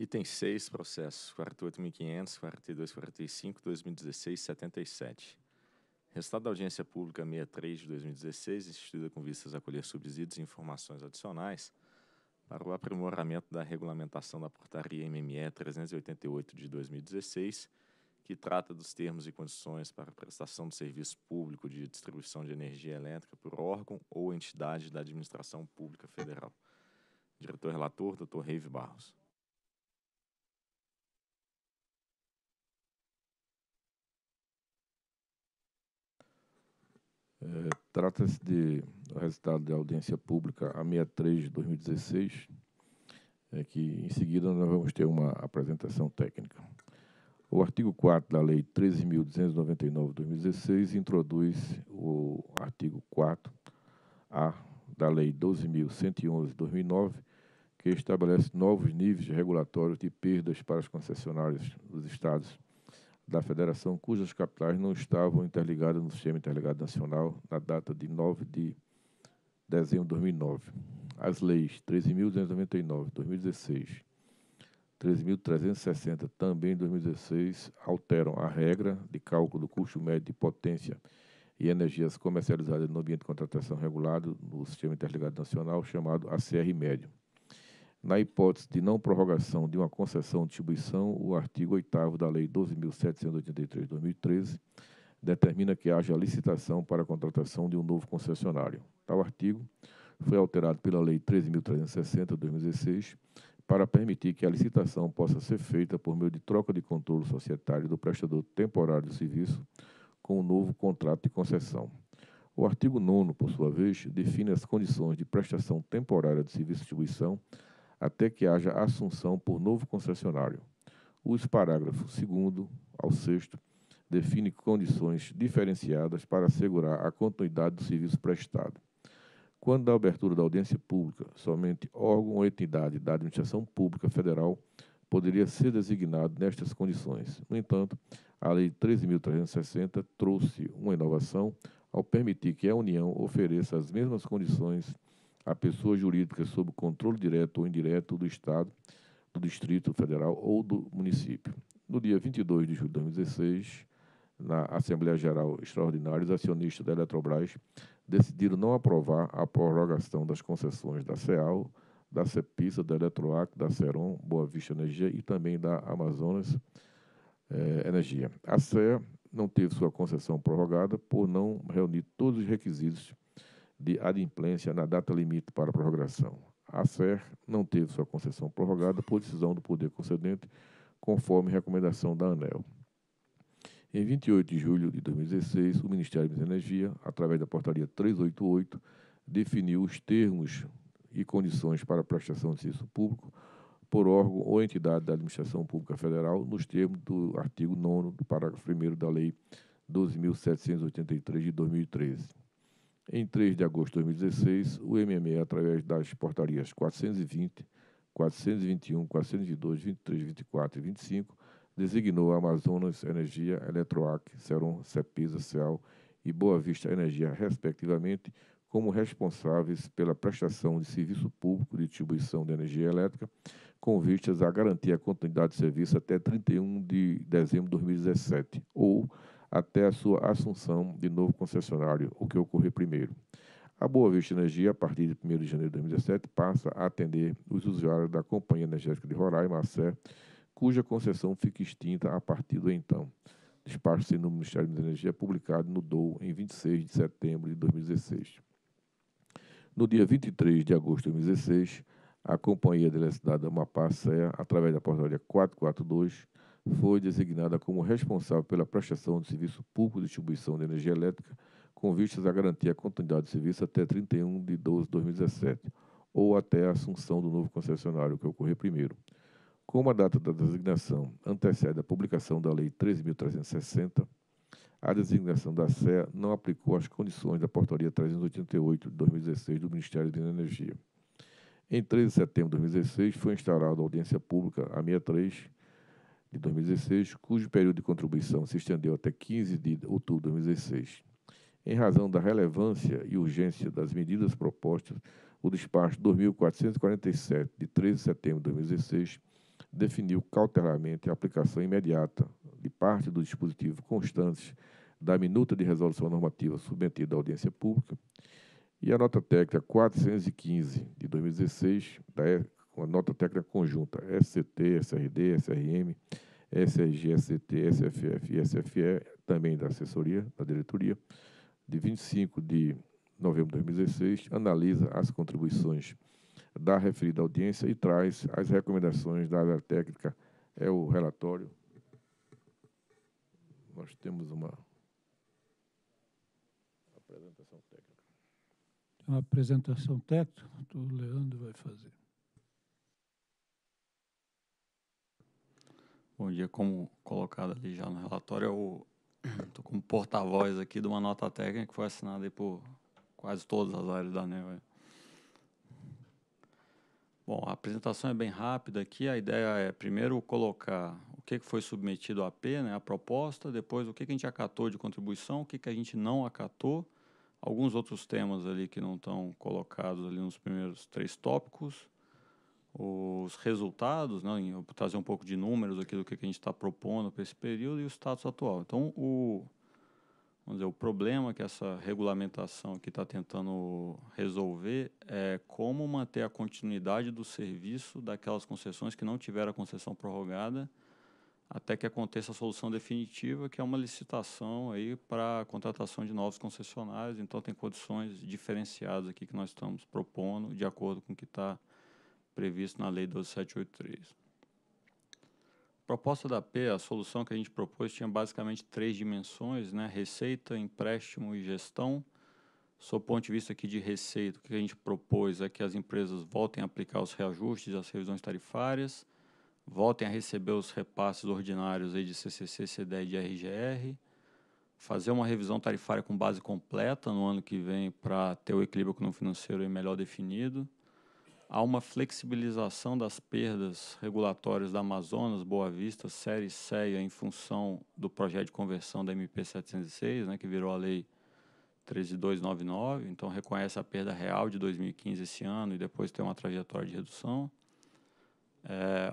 Item 6, processos 48.500, 42, 45, 2016, 77. Resultado da audiência pública 63 de 2016, instituída com vistas a colher subsídios e informações adicionais para o aprimoramento da regulamentação da portaria MME 388 de 2016, que trata dos termos e condições para prestação de serviço público de distribuição de energia elétrica por órgão ou entidade da administração pública federal. Diretor relator, Dr. Reive Barros. É, Trata-se de resultado da audiência pública a 63 de 2016, é que em seguida nós vamos ter uma apresentação técnica. O artigo 4 da Lei 13.299 de 2016 introduz o artigo 4A da Lei 12.111 de 2009, que estabelece novos níveis regulatórios de perdas para as concessionárias dos estados da federação cujas capitais não estavam interligadas no Sistema Interligado Nacional na data de 9 de dezembro de 2009. As leis 13.299, 2016, 13.360, também 2016, alteram a regra de cálculo do custo médio de potência e energias comercializadas no ambiente de contratação regulado no Sistema Interligado Nacional, chamado ACR médio. Na hipótese de não prorrogação de uma concessão de distribuição, o artigo 8 da Lei 12.783 de 2013 determina que haja licitação para a contratação de um novo concessionário. Tal artigo foi alterado pela Lei 13.360 de 2016 para permitir que a licitação possa ser feita por meio de troca de controle societário do prestador temporário de serviço com um novo contrato de concessão. O artigo 9 por sua vez, define as condições de prestação temporária de serviço de distribuição até que haja assunção por novo concessionário. Os parágrafos 2 ao 6 define condições diferenciadas para assegurar a continuidade do serviço prestado. Quando da abertura da audiência pública, somente órgão ou entidade da administração pública federal poderia ser designado nestas condições. No entanto, a Lei 13.360 trouxe uma inovação ao permitir que a União ofereça as mesmas condições a pessoas jurídicas sob controle direto ou indireto do Estado, do Distrito Federal ou do município. No dia 22 de julho de 2016, na Assembleia Geral Extraordinária, os acionistas da Eletrobras decidiram não aprovar a prorrogação das concessões da CEAL, da CEPISA, da Eletroac, da Ceron, Boa Vista Energia e também da Amazonas eh, Energia. A CEA não teve sua concessão prorrogada por não reunir todos os requisitos de adimplência na data limite para prorrogação. A SER não teve sua concessão prorrogada por decisão do poder concedente, conforme recomendação da ANEL. Em 28 de julho de 2016, o Ministério da Energia, através da portaria 388, definiu os termos e condições para a prestação de serviço público por órgão ou entidade da Administração Pública Federal, nos termos do artigo 9 do parágrafo 1 da Lei 12.783 de 2013. Em 3 de agosto de 2016, o MME, através das portarias 420, 421, 422, 23, 24 e 25, designou a Amazonas Energia, Eletroac, Ceron, Cepisa, Ceal e Boa Vista Energia, respectivamente, como responsáveis pela prestação de serviço público de distribuição de energia elétrica, com vistas a garantir a continuidade de serviço até 31 de dezembro de 2017, ou até a sua assunção de novo concessionário, o que ocorrer primeiro. A Boa Vista Energia, a partir de 1 de janeiro de 2017, passa a atender os usuários da Companhia Energética de Roraima, a cuja concessão fica extinta a partir do então. Despacho no Ministério da Energia, publicado no DOU em 26 de setembro de 2016. No dia 23 de agosto de 2016, a Companhia de Eletricidade da Amapá, CEA, através da portaria 442, foi designada como responsável pela prestação de serviço público de distribuição de energia elétrica, com vistas a garantir a continuidade de serviço até 31 de 12 de 2017, ou até a assunção do novo concessionário, que ocorrer primeiro. Como a data da designação antecede a publicação da Lei 13.360, a designação da SEA não aplicou as condições da Portaria 388 de 2016 do Ministério da Energia. Em 13 de setembro de 2016, foi instaurada audiência pública a 63 de 2016, cujo período de contribuição se estendeu até 15 de outubro de 2016. Em razão da relevância e urgência das medidas propostas, o despacho 2447, de 13 de setembro de 2016, definiu cautelarmente a aplicação imediata de parte dos dispositivos constantes da minuta de resolução normativa submetida à audiência pública e a nota técnica 415 de 2016, da, com a nota técnica conjunta SCT, SRD, SRM, SRG, SCT, SFF e SFE, também da assessoria, da diretoria, de 25 de novembro de 2016, analisa as contribuições da referida audiência e traz as recomendações da área técnica. É o relatório. Nós temos uma apresentação técnica. Uma apresentação técnica, o Leandro vai fazer. Bom dia, como colocado ali já no relatório, eu estou como porta-voz aqui de uma nota técnica que foi assinada por quase todas as áreas da ANEL. Bom, a apresentação é bem rápida aqui. A ideia é primeiro colocar o que foi submetido à AP, né, a proposta, depois o que a gente acatou de contribuição, o que a gente não acatou, alguns outros temas ali que não estão colocados ali nos primeiros três tópicos, os resultados, né, vou trazer um pouco de números aqui do que a gente está propondo para esse período e o status atual. Então, o, vamos dizer, o problema que essa regulamentação aqui está tentando resolver é como manter a continuidade do serviço daquelas concessões que não tiveram a concessão prorrogada até que aconteça a solução definitiva, que é uma licitação aí para a contratação de novos concessionários. Então, tem condições diferenciadas aqui que nós estamos propondo, de acordo com o que está previsto na Lei 12783. Proposta da P, a solução que a gente propôs tinha basicamente três dimensões, né? Receita, empréstimo e gestão. Sob o ponto de vista aqui de receita, o que a gente propôs é que as empresas voltem a aplicar os reajustes as revisões tarifárias, voltem a receber os repasses ordinários aí de CCC, CDE e de RGR, fazer uma revisão tarifária com base completa no ano que vem para ter o equilíbrio econômico-financeiro melhor definido, há uma flexibilização das perdas regulatórias da Amazonas, Boa Vista, Série CEA, em função do projeto de conversão da MP 706, né, que virou a lei 13299, então reconhece a perda real de 2015 esse ano e depois tem uma trajetória de redução. É,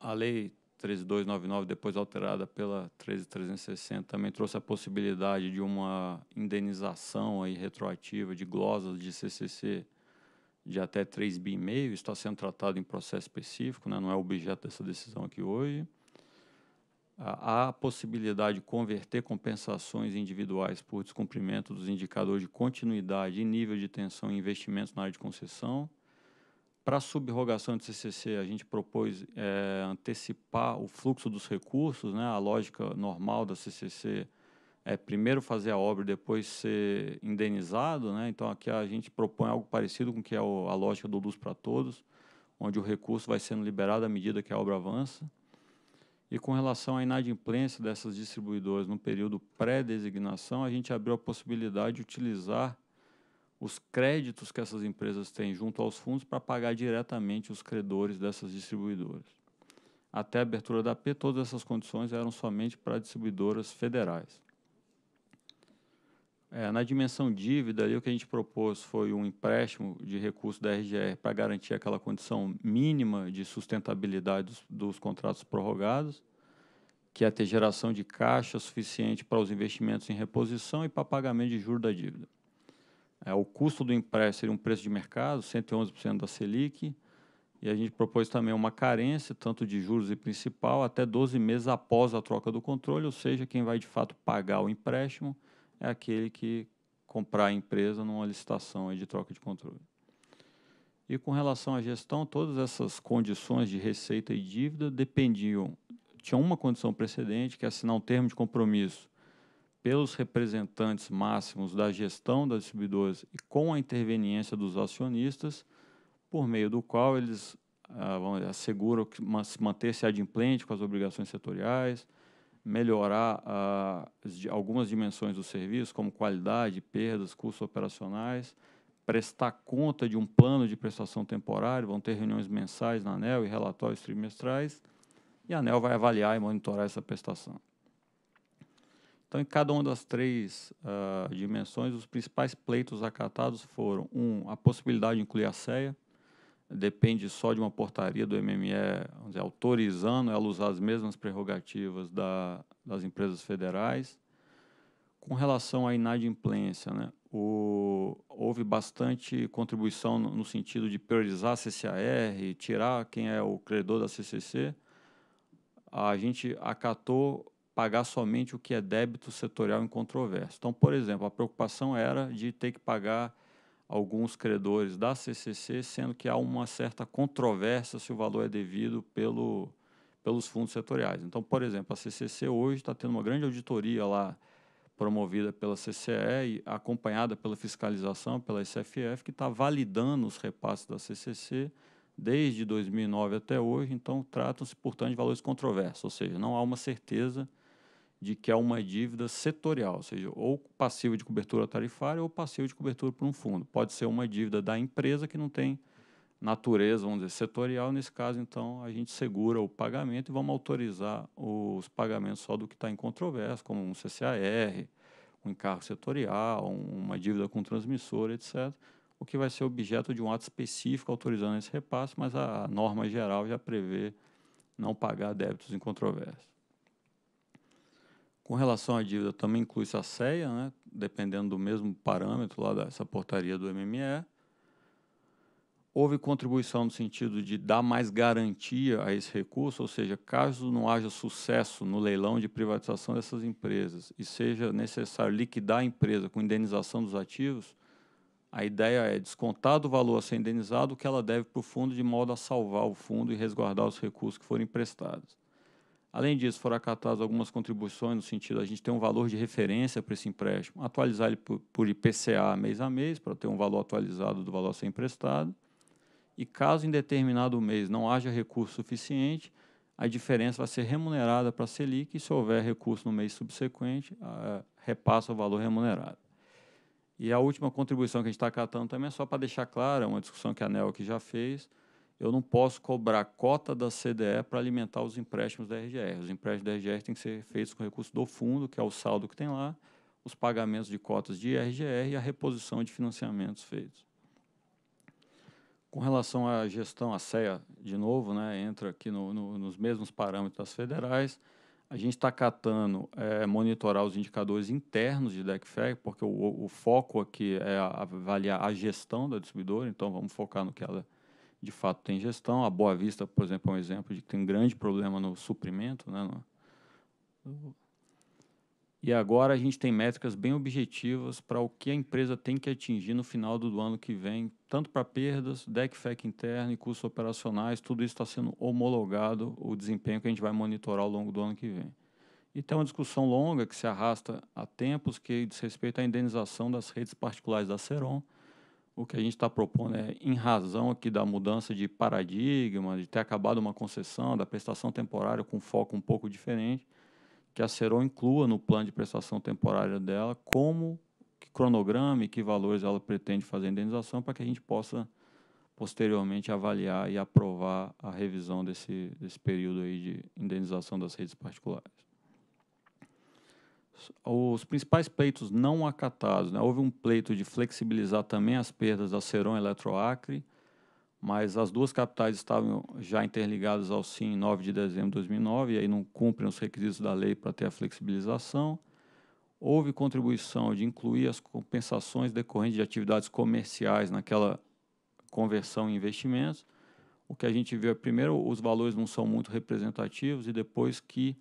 a lei 13299, depois alterada pela 13360, também trouxe a possibilidade de uma indenização aí retroativa de glosas de CCC de até 3,5 bi, está sendo tratado em processo específico, né? não é objeto dessa decisão aqui hoje. Há a possibilidade de converter compensações individuais por descumprimento dos indicadores de continuidade e nível de tensão em investimentos na área de concessão. Para a subrogação de CCC, a gente propôs é, antecipar o fluxo dos recursos, né? a lógica normal da CCC primeiro fazer a obra e depois ser indenizado, né? Então aqui a gente propõe algo parecido com o que é a lógica do Luz para Todos, onde o recurso vai sendo liberado à medida que a obra avança. E com relação à inadimplência dessas distribuidoras no período pré-designação, a gente abriu a possibilidade de utilizar os créditos que essas empresas têm junto aos fundos para pagar diretamente os credores dessas distribuidoras. Até a abertura da P, todas essas condições eram somente para distribuidoras federais. É, na dimensão dívida, ali, o que a gente propôs foi um empréstimo de recurso da RGR para garantir aquela condição mínima de sustentabilidade dos, dos contratos prorrogados, que é ter geração de caixa suficiente para os investimentos em reposição e para pagamento de juros da dívida. É, o custo do empréstimo seria um preço de mercado, 111% da Selic, e a gente propôs também uma carência, tanto de juros e principal, até 12 meses após a troca do controle, ou seja, quem vai de fato pagar o empréstimo é aquele que comprar a empresa numa licitação de troca de controle. E com relação à gestão, todas essas condições de receita e dívida dependiam, tinha uma condição precedente, que é assinar um termo de compromisso pelos representantes máximos da gestão das distribuidoras e com a interveniência dos acionistas, por meio do qual eles ah, asseguram manter-se adimplente com as obrigações setoriais, melhorar ah, algumas dimensões do serviço, como qualidade, perdas, custos operacionais, prestar conta de um plano de prestação temporária, vão ter reuniões mensais na ANEL e relatórios trimestrais, e a ANEL vai avaliar e monitorar essa prestação. Então, em cada uma das três uh, dimensões, os principais pleitos acatados foram, um, a possibilidade de incluir a CEA, depende só de uma portaria do MME dizer, autorizando ela usar as mesmas prerrogativas da, das empresas federais. Com relação à inadimplência, né, o, houve bastante contribuição no, no, sentido de priorizar a CCAR, tirar quem é o credor da CCC. A gente acatou pagar somente o que é débito setorial em controvérsia. Então, por exemplo, a preocupação era de ter que pagar alguns credores da CCC, sendo que há uma certa controvérsia se o valor é devido pelo, pelos fundos setoriais. Então, por exemplo, a CCC hoje está tendo uma grande auditoria lá promovida pela CCE e acompanhada pela fiscalização, pela SFF, que está validando os repasses da CCC desde 2009 até hoje. Então, tratam-se, portanto, de valores controversos, ou seja, não há uma certeza de que é uma dívida setorial, ou seja, ou passivo de cobertura tarifária ou passivo de cobertura por um fundo. Pode ser uma dívida da empresa que não tem natureza, vamos dizer, setorial. Nesse caso, então, a gente segura o pagamento e vamos autorizar os pagamentos só do que está em controvérsia, como um CCAR, um encargo setorial, uma dívida com transmissor, etc., o que vai ser objeto de um ato específico autorizando esse repasse, mas a norma geral já prevê não pagar débitos em controvérsia. Com relação à dívida, também inclui-se a CEA, né, dependendo do mesmo parâmetro lá dessa portaria do MME. Houve contribuição no sentido de dar mais garantia a esse recurso, ou seja, caso não haja sucesso no leilão de privatização dessas empresas e seja necessário liquidar a empresa com indenização dos ativos, a ideia é descontar do valor a ser indenizado o que ela deve para o fundo, de modo a salvar o fundo e resguardar os recursos que forem emprestados. Além disso, foram acatadas algumas contribuições no sentido a gente ter um valor de referência para esse empréstimo, atualizar ele por, IPCA mês a mês, para ter um valor atualizado do valor a ser emprestado. E caso em determinado mês não haja recurso suficiente, a diferença vai ser remunerada para a Selic e, se houver recurso no mês subsequente, repassa o valor remunerado. E a última contribuição que a gente está acatando também é só para deixar clara, uma discussão que a ANEL aqui já fez, eu não posso cobrar cota da CDE para alimentar os empréstimos da RGR. Os empréstimos da RGR têm que ser feitos com recurso do fundo, que é o saldo que tem lá, os pagamentos de cotas de RGR e a reposição de financiamentos feitos. Com relação à gestão, a CEA, de novo, né, entra aqui no, no, nos mesmos parâmetros das federais. A gente está catando é, monitorar os indicadores internos de DECFEC, porque o, o, foco aqui é avaliar a gestão da distribuidora, então vamos focar no que ela de fato tem gestão. A Boa Vista, por exemplo, é um exemplo de que tem um grande problema no suprimento. Né, e agora a gente tem métricas bem objetivas para o que a empresa tem que atingir no final do ano que vem, tanto para perdas, DEC-FEC interno e custos operacionais, tudo isso está sendo homologado, o desempenho que a gente vai monitorar ao longo do ano que vem. E tem uma discussão longa que se arrasta há tempos, que diz respeito à indenização das redes particulares da Ceron, o que a gente está propondo é, em razão aqui da mudança de paradigma, de ter acabado uma concessão, da prestação temporária com foco um pouco diferente, que a Ceron inclua no plano de prestação temporária dela como que cronograma e que valores ela pretende fazer a indenização para que a gente possa posteriormente avaliar e aprovar a revisão desse, desse período aí de indenização das redes particulares os principais pleitos não acatados. Né? Houve um pleito de flexibilizar também as perdas da Ceron Eletroacre, mas as duas capitais estavam já interligadas ao SIM em 9 de dezembro de 2009 e aí não cumprem os requisitos da lei para ter a flexibilização. Houve contribuição de incluir as compensações decorrentes de atividades comerciais naquela conversão em investimentos. O que a gente viu é, primeiro, os valores não são muito representativos e depois que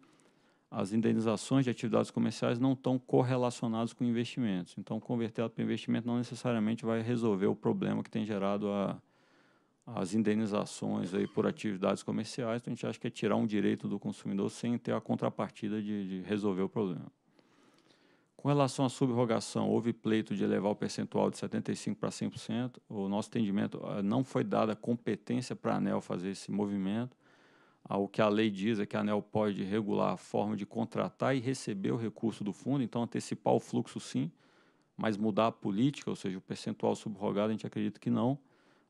as indenizações de atividades comerciais não estão correlacionadas com investimentos. Então, converter para investimento não necessariamente vai resolver o problema que tem gerado a, as indenizações aí por atividades comerciais. Então, a gente acha que é tirar um direito do consumidor sem ter a contrapartida de, de resolver o problema. Com relação à subrogação, houve pleito de elevar o percentual de 75% para 100%. O nosso entendimento ah, não foi dada competência para a ANEL fazer esse movimento. O que a lei diz é que a ANEL pode regular a forma de contratar e receber o recurso do fundo, então antecipar o fluxo sim, mas mudar a política, ou seja, o percentual subrogado, a gente acredita que não,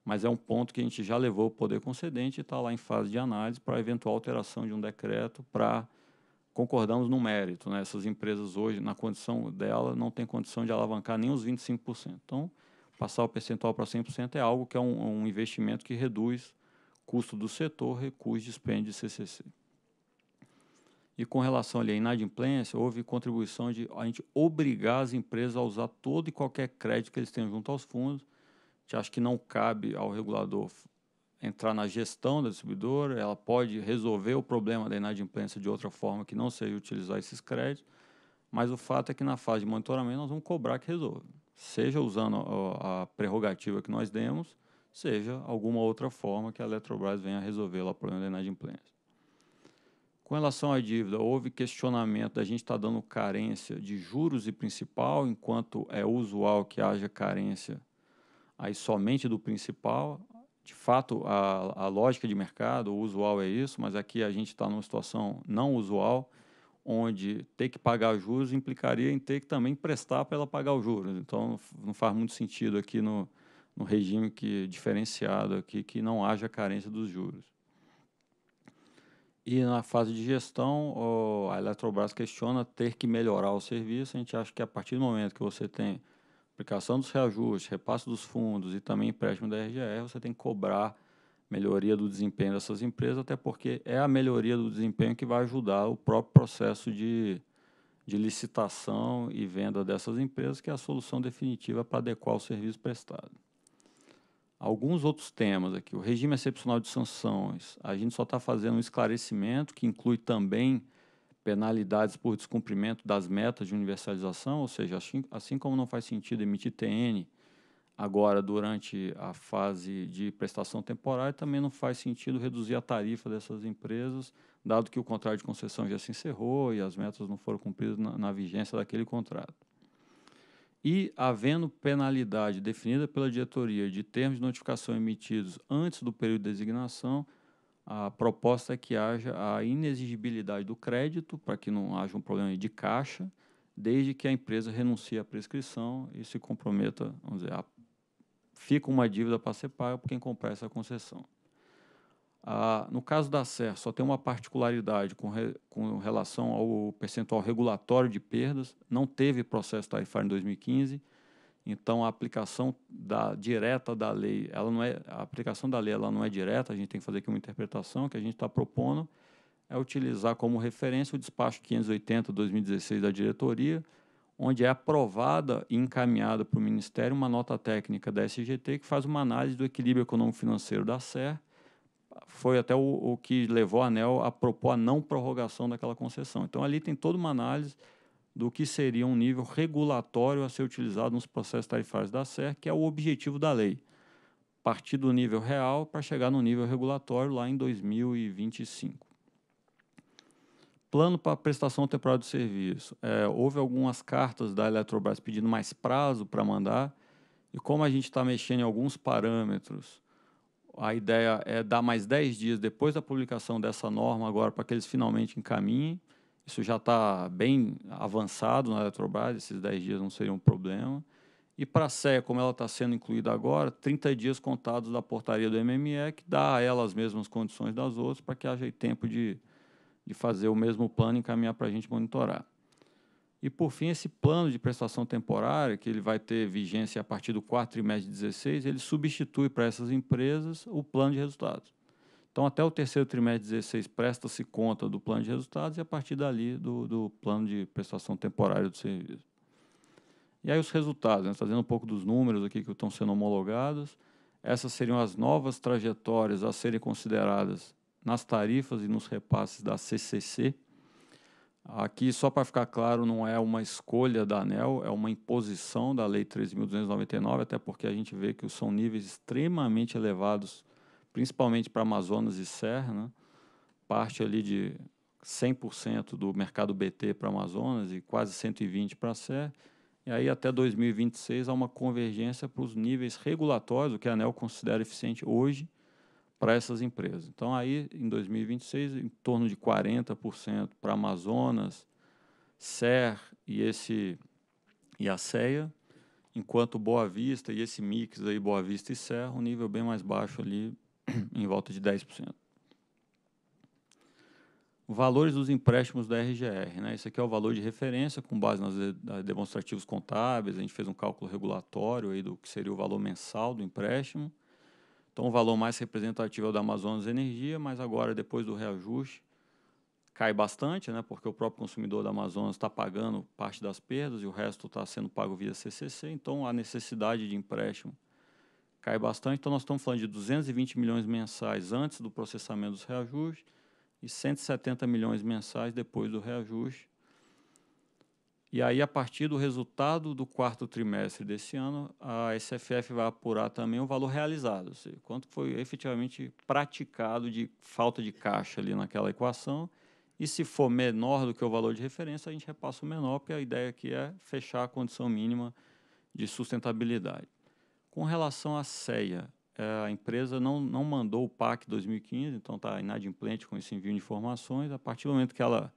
mas é um ponto que a gente já levou o poder concedente e está lá em fase de análise para eventual alteração de um decreto para concordamos no mérito. Né? Essas empresas hoje, na condição dela, não tem condição de alavancar nem os 25%. Então, passar o percentual para 100% é algo que é um, um investimento que reduz custo do setor, recurso de dispêndio de CCC. E com relação ali à inadimplência, houve contribuição de a gente obrigar as empresas a usar todo e qualquer crédito que eles tenham junto aos fundos. A gente acha que não cabe ao regulador entrar na gestão da distribuidora, ela pode resolver o problema da inadimplência de outra forma que não seja utilizar esses créditos, mas o fato é que na fase de monitoramento nós vamos cobrar que resolva, seja usando a prerrogativa que nós demos, seja alguma outra forma que a Eletrobras venha resolver lá o problema da inadimplência. Com relação à dívida, houve questionamento da gente estar tá dando carência de juros e principal, enquanto é usual que haja carência aí somente do principal. De fato, a, a lógica de mercado, o usual é isso, mas aqui a gente está numa situação não usual, onde ter que pagar juros implicaria em ter que também prestar para ela pagar os juros. Então, não faz muito sentido aqui no, no regime que diferenciado aqui que não haja carência dos juros. E na fase de gestão, a Eletrobras questiona ter que melhorar o serviço. A gente acha que a partir do momento que você tem aplicação dos reajustes, repasse dos fundos e também empréstimo da RGR, você tem que cobrar melhoria do desempenho dessas empresas, até porque é a melhoria do desempenho que vai ajudar o próprio processo de, de licitação e venda dessas empresas, que é a solução definitiva para adequar o serviço prestado alguns outros temas aqui. O regime excepcional de sanções, a gente só está fazendo um esclarecimento que inclui também penalidades por descumprimento das metas de universalização, ou seja, assim, assim como não faz sentido emitir TN agora durante a fase de prestação temporária, também não faz sentido reduzir a tarifa dessas empresas, dado que o contrato de concessão já se encerrou e as metas não foram cumpridas na, na vigência daquele contrato. E, havendo penalidade definida pela diretoria de termos de notificação emitidos antes do período de designação, a proposta é que haja a inexigibilidade do crédito, para que não haja um problema de caixa, desde que a empresa renuncie à prescrição e se comprometa, vamos dizer, a, fica uma dívida para ser paga por quem comprar essa concessão. Ah, no caso da SER, só tem uma particularidade com, re, com relação ao percentual regulatório de perdas, não teve processo tarifário em 2015, então a aplicação da, direta da lei, ela não é, a aplicação da lei ela não é direta, a gente tem que fazer aqui uma interpretação, que a gente está propondo é utilizar como referência o despacho 580-2016 da diretoria, onde é aprovada e encaminhada para o Ministério uma nota técnica da SGT que faz uma análise do equilíbrio econômico-financeiro da SER, foi até o, o, que levou a ANEL a propor a não prorrogação daquela concessão. Então, ali tem toda uma análise do que seria um nível regulatório a ser utilizado nos processos tarifários da SER, que é o objetivo da lei. Partir do nível real para chegar no nível regulatório lá em 2025. Plano para prestação temporária de serviço. É, houve algumas cartas da Eletrobras pedindo mais prazo para mandar, e como a gente está mexendo em alguns parâmetros a ideia é dar mais 10 dias depois da publicação dessa norma agora para que eles finalmente encaminhem. Isso já está bem avançado na Eletrobras, esses 10 dias não seriam um problema. E para a SEA, como ela está sendo incluída agora, 30 dias contados da portaria do MME, que dá a ela as mesmas condições das outras, para que haja tempo de, de fazer o mesmo plano e encaminhar para a gente monitorar. E, por fim, esse plano de prestação temporária, que ele vai ter vigência a partir do quarto trimestre de 16, ele substitui para essas empresas o plano de resultados. Então, até o terceiro trimestre de 16, presta-se conta do plano de resultados e, a partir dali, do, do plano de prestação temporária do serviço. E aí, os resultados, né? trazendo um pouco dos números aqui que estão sendo homologados, essas seriam as novas trajetórias a serem consideradas nas tarifas e nos repasses da CCC, Aqui, só para ficar claro, não é uma escolha da ANEL, é uma imposição da Lei 13.299, até porque a gente vê que são níveis extremamente elevados, principalmente para Amazonas e Serra, né? parte ali de 100% do mercado BT para Amazonas e quase 120% para Serra. E aí, até 2026, há uma convergência para os níveis regulatórios, o que a ANEL considera eficiente hoje, para essas empresas. Então, aí, em 2026, em torno de 40% para Amazonas, SER e, esse, e a CEA, enquanto Boa Vista e esse mix aí, Boa Vista e SER, um nível bem mais baixo ali, em volta de 10%. valores dos empréstimos da RGR. Né? Esse aqui é o valor de referência com base nos demonstrativos contábeis. A gente fez um cálculo regulatório aí do que seria o valor mensal do empréstimo. Então, o valor mais representativo é o da Amazonas Energia, mas agora, depois do reajuste, cai bastante, né? porque o próprio consumidor da Amazonas está pagando parte das perdas e o resto está sendo pago via CCC. Então, a necessidade de empréstimo cai bastante. Então, nós estamos falando de 220 milhões mensais antes do processamento dos reajustes e 170 milhões mensais depois do reajuste. E aí, a partir do resultado do quarto trimestre desse ano, a SFF vai apurar também o valor realizado, ou seja, quanto foi efetivamente praticado de falta de caixa ali naquela equação. E se for menor do que o valor de referência, a gente repassa o menor, porque a ideia aqui é fechar a condição mínima de sustentabilidade. Com relação à CEA, é, a empresa não, não mandou o PAC 2015, então está inadimplente com esse envio de informações. A partir do momento que ela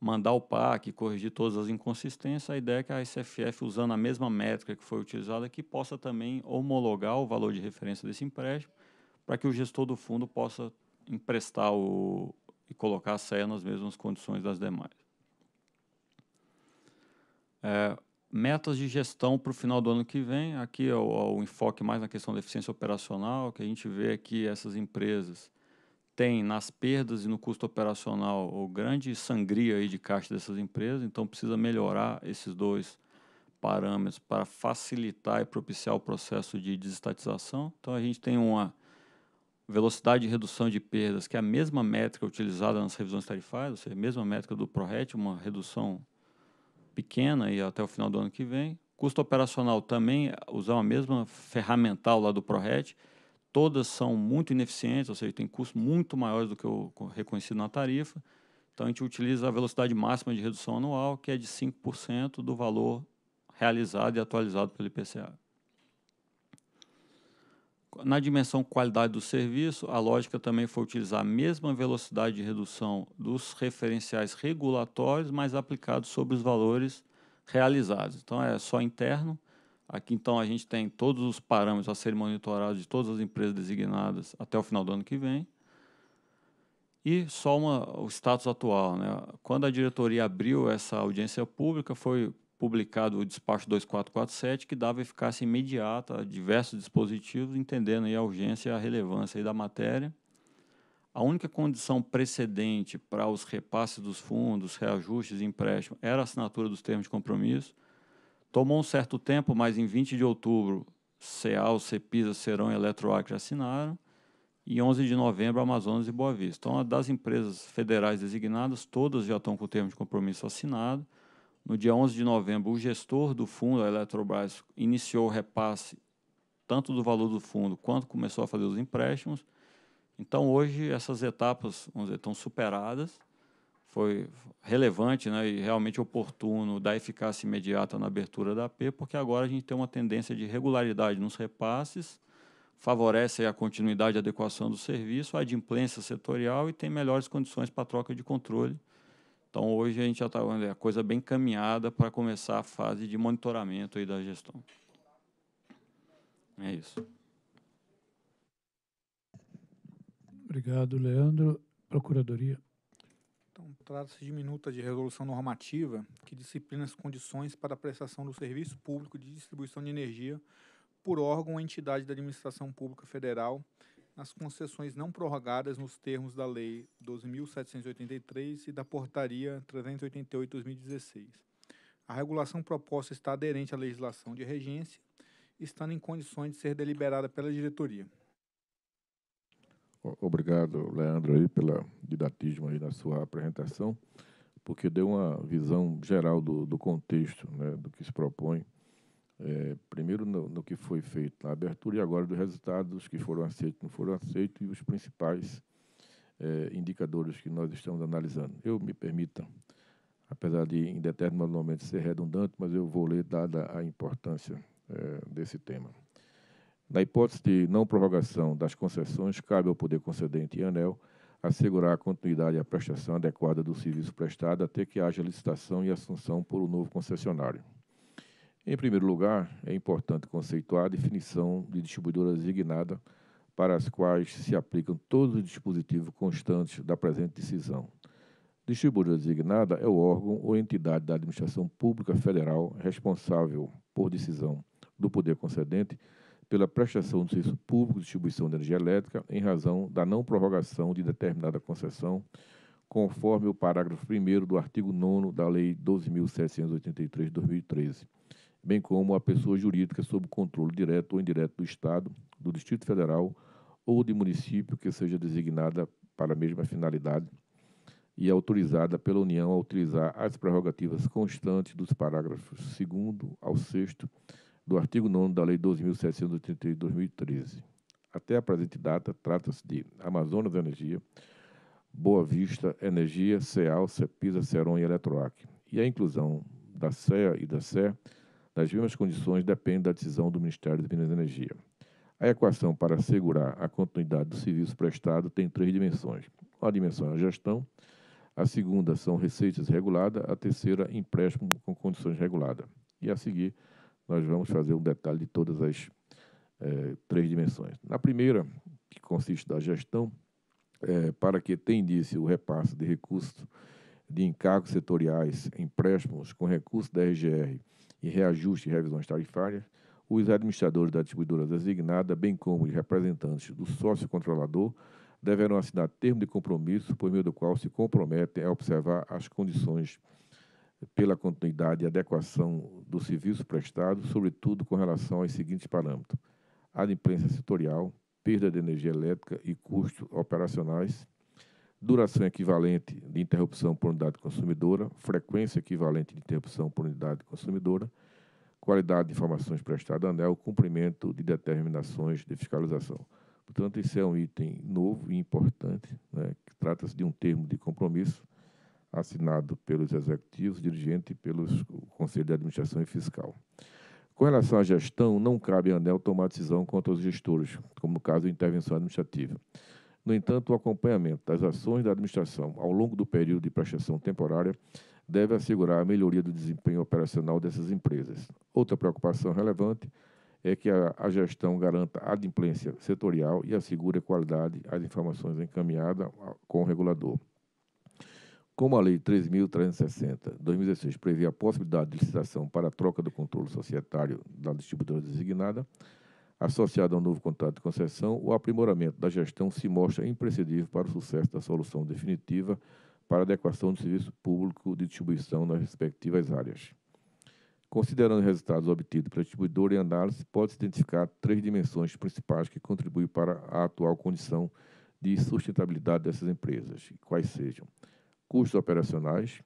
mandar o PAC, corrigir todas as inconsistências, a ideia é que a SFF, usando a mesma métrica que foi utilizada aqui, possa também homologar o valor de referência desse empréstimo, para que o gestor do fundo possa emprestar o, e colocar a CEA nas mesmas condições das demais. É, metas de gestão para o final do ano que vem, aqui é o, o enfoque mais na questão da eficiência operacional, que a gente vê que essas empresas tem nas perdas e no custo operacional o grande sangria aí de caixa dessas empresas, então precisa melhorar esses dois parâmetros para facilitar e propiciar o processo de desestatização. Então a gente tem uma velocidade de redução de perdas, que é a mesma métrica utilizada nas revisões tarifárias, ou seja, a mesma métrica do ProRet, uma redução pequena e até o final do ano que vem. Custo operacional também, usar a mesma ferramental lá do ProRet, todas são muito ineficientes, ou seja, tem custos muito maiores do que o reconhecido na tarifa. Então, a gente utiliza a velocidade máxima de redução anual, que é de 5% do valor realizado e atualizado pelo IPCA. Na dimensão qualidade do serviço, a lógica também foi utilizar a mesma velocidade de redução dos referenciais regulatórios, mas aplicados sobre os valores realizados. Então, é só interno, Aqui, então, a gente tem todos os parâmetros a serem monitorados de todas as empresas designadas até o final do ano que vem. E só uma, o status atual. Né? Quando a diretoria abriu essa audiência pública, foi publicado o despacho 2447, que dava eficácia imediata a diversos dispositivos, entendendo aí a urgência e a relevância da matéria. A única condição precedente para os repasses dos fundos, reajustes e empréstimos era a assinatura dos termos de compromisso. Tomou um certo tempo, mas em 20 de outubro, CEAL, CEPISA, Serão e Eletroacre assinaram. E 11 de novembro, Amazonas e Boa Vista. Então, das empresas federais designadas, todas já estão com o termo de compromisso assinado. No dia 11 de novembro, o gestor do fundo, a Eletrobras, iniciou o repasse tanto do valor do fundo quanto começou a fazer os empréstimos. Então, hoje, essas etapas dizer, estão superadas foi relevante né, e realmente oportuno dar eficácia imediata na abertura da AP, porque agora a gente tem uma tendência de regularidade nos repasses, favorece a continuidade e adequação do serviço, a adimplência setorial e tem melhores condições para troca de controle. Então, hoje a gente já está a coisa bem caminhada para começar a fase de monitoramento aí da gestão. É isso. Obrigado, Leandro. Procuradoria. Então, trata-se de minuta de resolução normativa que disciplina as condições para a prestação do serviço público de distribuição de energia por órgão ou entidade da administração pública federal nas concessões não prorrogadas nos termos da Lei 12.783 e da Portaria 388-2016. A regulação proposta está aderente à legislação de regência, estando em condições de ser deliberada pela diretoria. Obrigado, Leandro, aí, pela didatismo aí na sua apresentação, porque deu uma visão geral do, do contexto, né, do que se propõe. É, primeiro no, no, que foi feito na abertura e agora dos resultados que foram aceitos, não foram aceitos e os principais é, indicadores que nós estamos analisando. Eu me permita, apesar de em determinado momento ser redundante, mas eu vou ler dada a importância é, desse tema. Na hipótese de não prorrogação das concessões, cabe ao Poder Concedente e ANEL assegurar a continuidade e a prestação adequada do serviço prestado até que haja licitação e assunção por um novo concessionário. Em primeiro lugar, é importante conceituar a definição de distribuidora designada para as quais se aplicam todos os dispositivos constantes da presente decisão, Distribuidora designada é o órgão ou entidade da administração pública federal responsável por decisão do poder concedente pela prestação do serviço público de distribuição de energia elétrica em razão da não prorrogação de determinada concessão, conforme o parágrafo 1 do artigo 9 da Lei 12.783 de 2013, bem como a pessoa jurídica sob controle direto ou indireto do Estado, do Distrito Federal ou de município que seja designada para a mesma finalidade e autorizada pela União a utilizar as prerrogativas constantes dos parágrafos 2 ao 6 do artigo 9 da Lei 12.783 de 2013. Até a presente data, trata-se de Amazonas Energia, Boa Vista Energia, CEAL, CEPISA, CERON e Eletroac. E a inclusão da CEA e da CE nas mesmas condições depende da decisão do Ministério de Minas e Energia. A equação para assegurar a continuidade do serviço prestado tem três dimensões. A dimensão é a gestão, a segunda são receitas reguladas, a terceira, empréstimo com condições reguladas. E a seguir, nós vamos fazer um detalhe de todas as é, três dimensões. Na primeira, que consiste da gestão, é, para que tenha início o repasse de recursos de encargos setoriais, empréstimos com recursos da RGR e reajuste e revisões tarifárias, os administradores da distribuidora designada, bem como os representantes do sócio controlador, deverão assinar termo de compromisso por meio do qual se comprometem a observar as condições pela continuidade e adequação do serviço prestado, sobretudo com relação aos seguintes parâmetros: adimplência setorial, perda de energia elétrica e custos operacionais, duração equivalente de interrupção por unidade consumidora, frequência equivalente de interrupção por unidade consumidora, qualidade de informações prestadas ANEL, cumprimento de determinações de fiscalização. Portanto, isso é um item novo e importante, né, que trata-se de um termo de compromisso assinado pelos executivos, dirigentes e pelos Conselho de Administração e Fiscal. Com relação à gestão, não cabe à ANEL tomar decisão contra os gestores, como no caso da intervenção administrativa. No entanto, o acompanhamento das ações da administração ao longo do período de prestação temporária deve assegurar a melhoria do desempenho operacional dessas empresas. Outra preocupação relevante é que a, a gestão garanta a adimplência setorial e assegure a qualidade às informações encaminhadas com o regulador. Como a Lei 3.360, 2016, prevê a possibilidade de licitação para a troca do controle societário da distribuidora designada, associada ao novo contrato de concessão, o aprimoramento da gestão se mostra imprescindível para o sucesso da solução definitiva para adequação do serviço público de distribuição nas respectivas áreas. Considerando os resultados obtidos pela distribuidora em análise, pode-se identificar três dimensões principais que contribuem para a atual condição de sustentabilidade dessas empresas, quais sejam custos operacionais,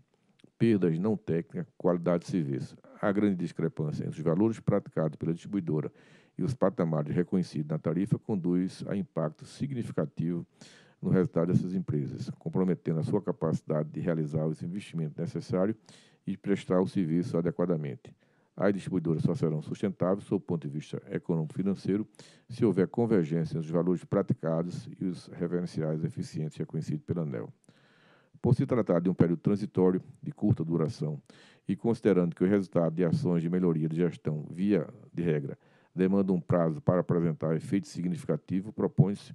perdas não técnicas, qualidade de serviço. A grande discrepância entre os valores praticados pela distribuidora e os patamares reconhecidos na tarifa conduz a impacto significativo no resultado dessas empresas, comprometendo a sua capacidade de realizar os investimentos necessários e prestar o serviço adequadamente. As distribuidoras só serão sustentáveis, sob o ponto de vista econômico-financeiro, se houver convergência entre os valores praticados e os referenciais eficientes reconhecidos pela ANEL. Por se tratar de um período transitório, de curta duração, e considerando que o resultado de ações de melhoria de gestão, via de regra, demanda um prazo para apresentar efeito significativo, propõe-se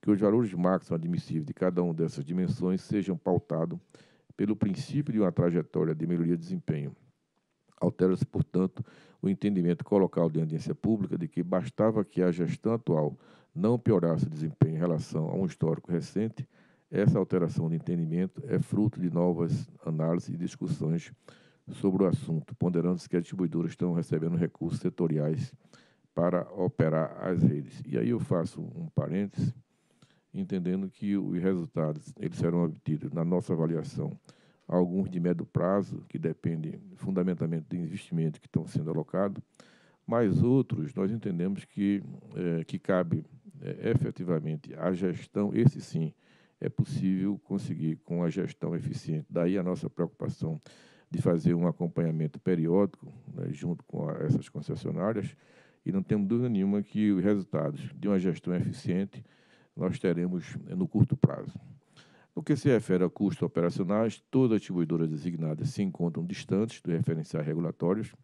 que os valores máximos admissíveis de cada uma dessas dimensões sejam pautados pelo princípio de uma trajetória de melhoria de desempenho. Altera-se, portanto, o entendimento colocal de audiência pública de que bastava que a gestão atual não piorasse o desempenho em relação a um histórico recente. Essa alteração de entendimento é fruto de novas análises e discussões sobre o assunto, ponderando-se que as distribuidoras estão recebendo recursos setoriais para operar as redes. E aí eu faço um parêntese entendendo que os resultados eles serão obtidos na nossa avaliação, alguns de médio prazo, que dependem fundamentalmente do investimento que estão sendo alocados, mas outros nós entendemos que, é, que cabe é, efetivamente a gestão, esse sim, é possível conseguir com a gestão eficiente. Daí a nossa preocupação de fazer um acompanhamento periódico né, junto com a, essas concessionárias, e não temos dúvida nenhuma que os resultados de uma gestão eficiente nós teremos no curto prazo. No que se refere a custos operacionais, todas as distribuidoras designadas se encontram distantes dos referenciais regulatórios,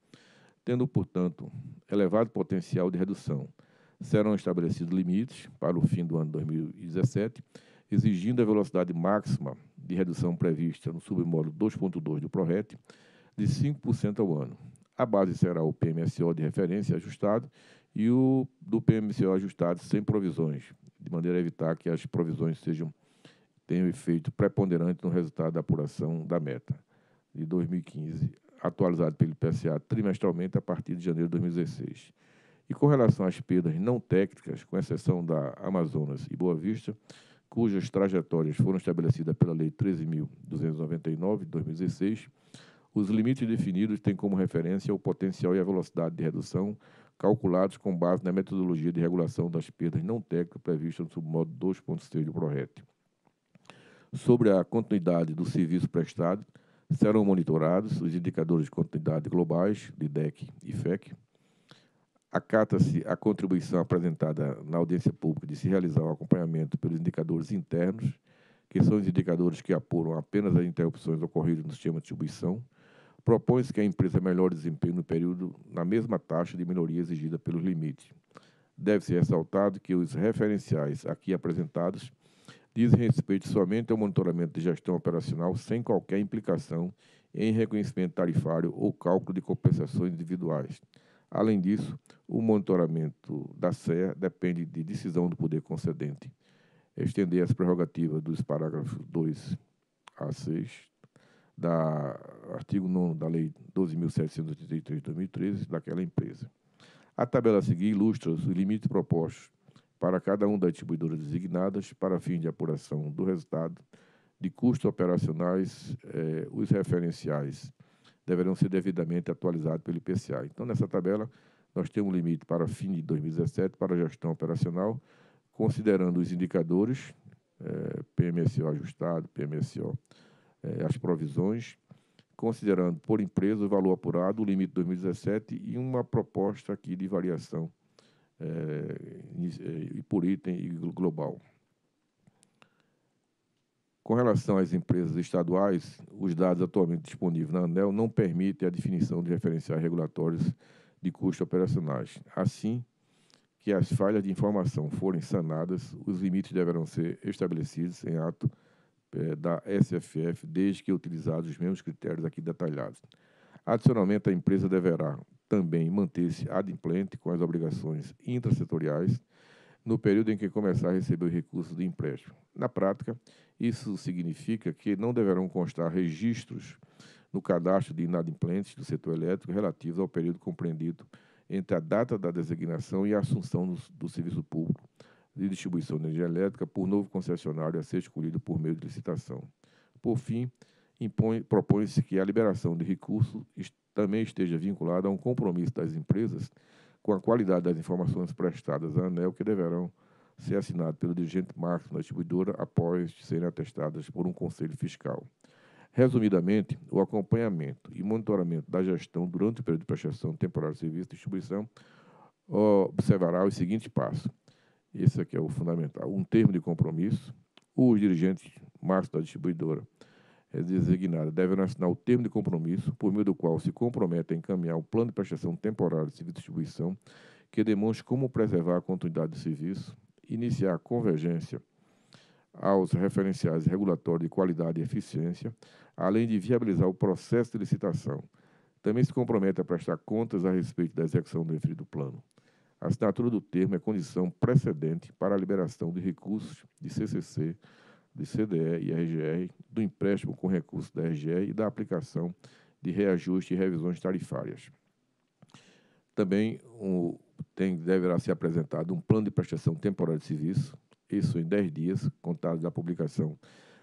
tendo, portanto, elevado potencial de redução. Serão estabelecidos limites para o fim do ano 2017, exigindo a velocidade máxima de redução prevista no submódulo 2.2 do PRORET de 5% ao ano. A base será o PMSO de referência ajustado e o do PMSO ajustado sem provisões, de maneira a evitar que as provisões sejam tenham efeito preponderante no resultado da apuração da meta de 2015, atualizado pelo IPCA trimestralmente a partir de janeiro de 2016. E com relação às perdas não técnicas, com exceção da Amazonas e Boa Vista, cujas trajetórias foram estabelecidas pela Lei 13.299 de 2016, os limites definidos têm como referência o potencial e a velocidade de redução calculados com base na metodologia de regulação das perdas não técnicas prevista no submodo 2.6 do PRORET sobre a continuidade do serviço prestado, serão monitorados os indicadores de continuidade globais, de DEC e FEC. Acata-se a contribuição apresentada na audiência pública de se realizar o acompanhamento pelos indicadores internos, que são os indicadores que apuram apenas as interrupções ocorridas no sistema de distribuição. Propõe-se que a empresa melhore desempenho no período na mesma taxa de melhoria exigida pelos limites. Deve-se ressaltado que os referenciais aqui apresentados diz respeito somente ao monitoramento de gestão operacional sem qualquer implicação em reconhecimento tarifário ou cálculo de compensações individuais. Além disso, o monitoramento da SEA depende de decisão do poder concedente. Estender as prerrogativas dos parágrafos 2 a 6 da artigo 9 da Lei 12.783 de 2013 daquela empresa. A tabela a seguir ilustra os limites propostos para cada uma das distribuidoras designadas para fim de apuração do resultado de custos operacionais, eh, os referenciais deverão ser devidamente atualizados pelo IPCA. Então, nessa tabela, nós temos um limite para fim de 2017 para a gestão operacional, considerando os indicadores, eh, PMSO ajustado, PMSO, eh, as provisões, considerando por empresa o valor apurado, o limite de 2017 e uma proposta aqui de variação é, e por item e global. Com relação às empresas estaduais, os dados atualmente disponíveis na ANEL não permitem a definição de referenciais regulatórios de custos operacionais. Assim que as falhas de informação forem sanadas, os limites deverão ser estabelecidos em ato é, da SFF, desde que utilizados os mesmos critérios aqui detalhados. Adicionalmente, a empresa deverá também manter-se adimplente com as obrigações intrasetoriais no período em que começar a receber os recursos de empréstimo. Na prática, isso significa que não deverão constar registros no cadastro de inadimplentes do setor elétrico relativos ao período compreendido entre a data da designação e a assunção do, do serviço público de distribuição de energia elétrica por novo concessionário a ser escolhido por meio de licitação. Por fim, propõe-se que a liberação de recursos também esteja vinculada a um compromisso das empresas com a qualidade das informações prestadas à ANEL, que deverão ser assinadas pelo dirigente máximo da distribuidora após serem atestadas por um conselho fiscal. Resumidamente, o acompanhamento e monitoramento da gestão durante o período de prestação temporária de serviço de distribuição observará os seguintes passos. Esse aqui é o fundamental. Um termo de compromisso. Os dirigentes máximos da distribuidora designada deverão assinar o termo de compromisso, por meio do qual se compromete a encaminhar o plano de prestação temporária de serviço de distribuição, que demonstre como preservar a continuidade do serviço, iniciar a convergência aos referenciais regulatórios de qualidade e eficiência, além de viabilizar o processo de licitação. Também se compromete a prestar contas a respeito da execução do referido plano. A assinatura do termo é condição precedente para a liberação de recursos de CCC de CDE e RGR, do empréstimo com recursos da RGR e da aplicação de reajuste e revisões tarifárias. Também um, tem, deverá ser apresentado um plano de prestação temporária de serviço, isso em 10 dias, contados da publicação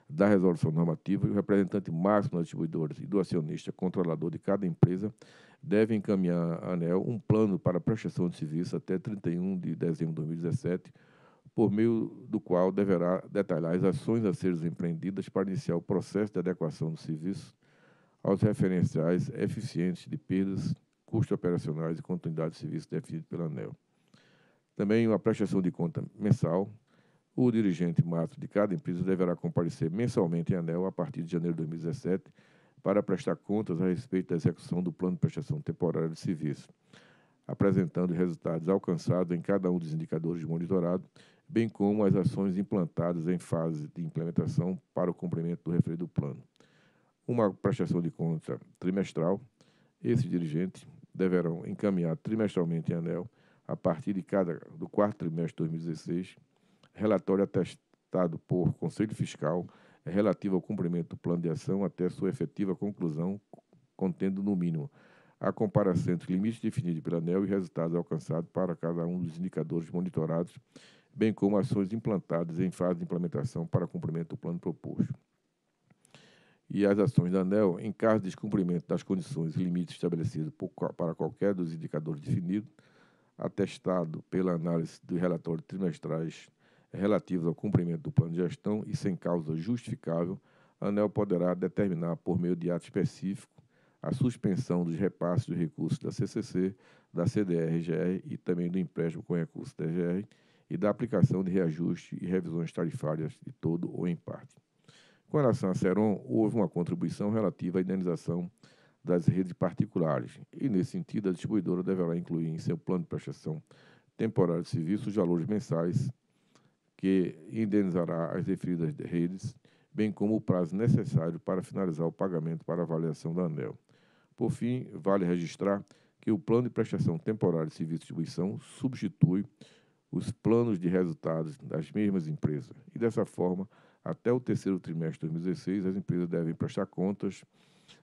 da resolução normativa, e o representante máximo dos distribuidores e do acionista controlador de cada empresa deve encaminhar à ANEL um plano para prestação de serviço até 31 de dezembro de 2017, por meio do qual deverá detalhar as ações a serem empreendidas para iniciar o processo de adequação do serviço aos referenciais eficientes de perdas, custos operacionais e continuidade de serviço definido pela ANEL. Também uma prestação de conta mensal. O dirigente mato de cada empresa deverá comparecer mensalmente em ANEL a partir de janeiro de 2017 para prestar contas a respeito da execução do plano de prestação temporária de serviço, apresentando resultados alcançados em cada um dos indicadores de monitorado bem como as ações implantadas em fase de implementação para o cumprimento do referido plano. Uma prestação de conta trimestral, esses dirigentes deverão encaminhar trimestralmente em ANEL, a partir de cada do quarto trimestre de 2016, relatório atestado por Conselho Fiscal relativo ao cumprimento do plano de ação até sua efetiva conclusão, contendo, no mínimo, a comparação entre limites definidos pela ANEL e resultados alcançados para cada um dos indicadores monitorados bem como ações implantadas em fase de implementação para cumprimento do plano proposto. E as ações da ANEL, em caso de descumprimento das condições e limites estabelecidos por, para qualquer dos indicadores definidos, atestado pela análise dos relatórios trimestrais relativos ao cumprimento do plano de gestão e sem causa justificável, a ANEL poderá determinar, por meio de ato específico, a suspensão dos repasses dos recursos da CCC, da CDR-GR e também do empréstimo com recursos da GR e da aplicação de reajuste e revisões tarifárias de todo ou em parte. Com relação à Seron, houve uma contribuição relativa à indenização das redes particulares, e, nesse sentido, a distribuidora deverá incluir em seu plano de prestação temporária de serviço os valores mensais que indenizará as referidas redes, bem como o prazo necessário para finalizar o pagamento para avaliação da ANEL. Por fim, vale registrar que o plano de prestação temporária de serviço de distribuição substitui os planos de resultados das mesmas empresas. E dessa forma, até o terceiro trimestre de 2016, as empresas devem prestar contas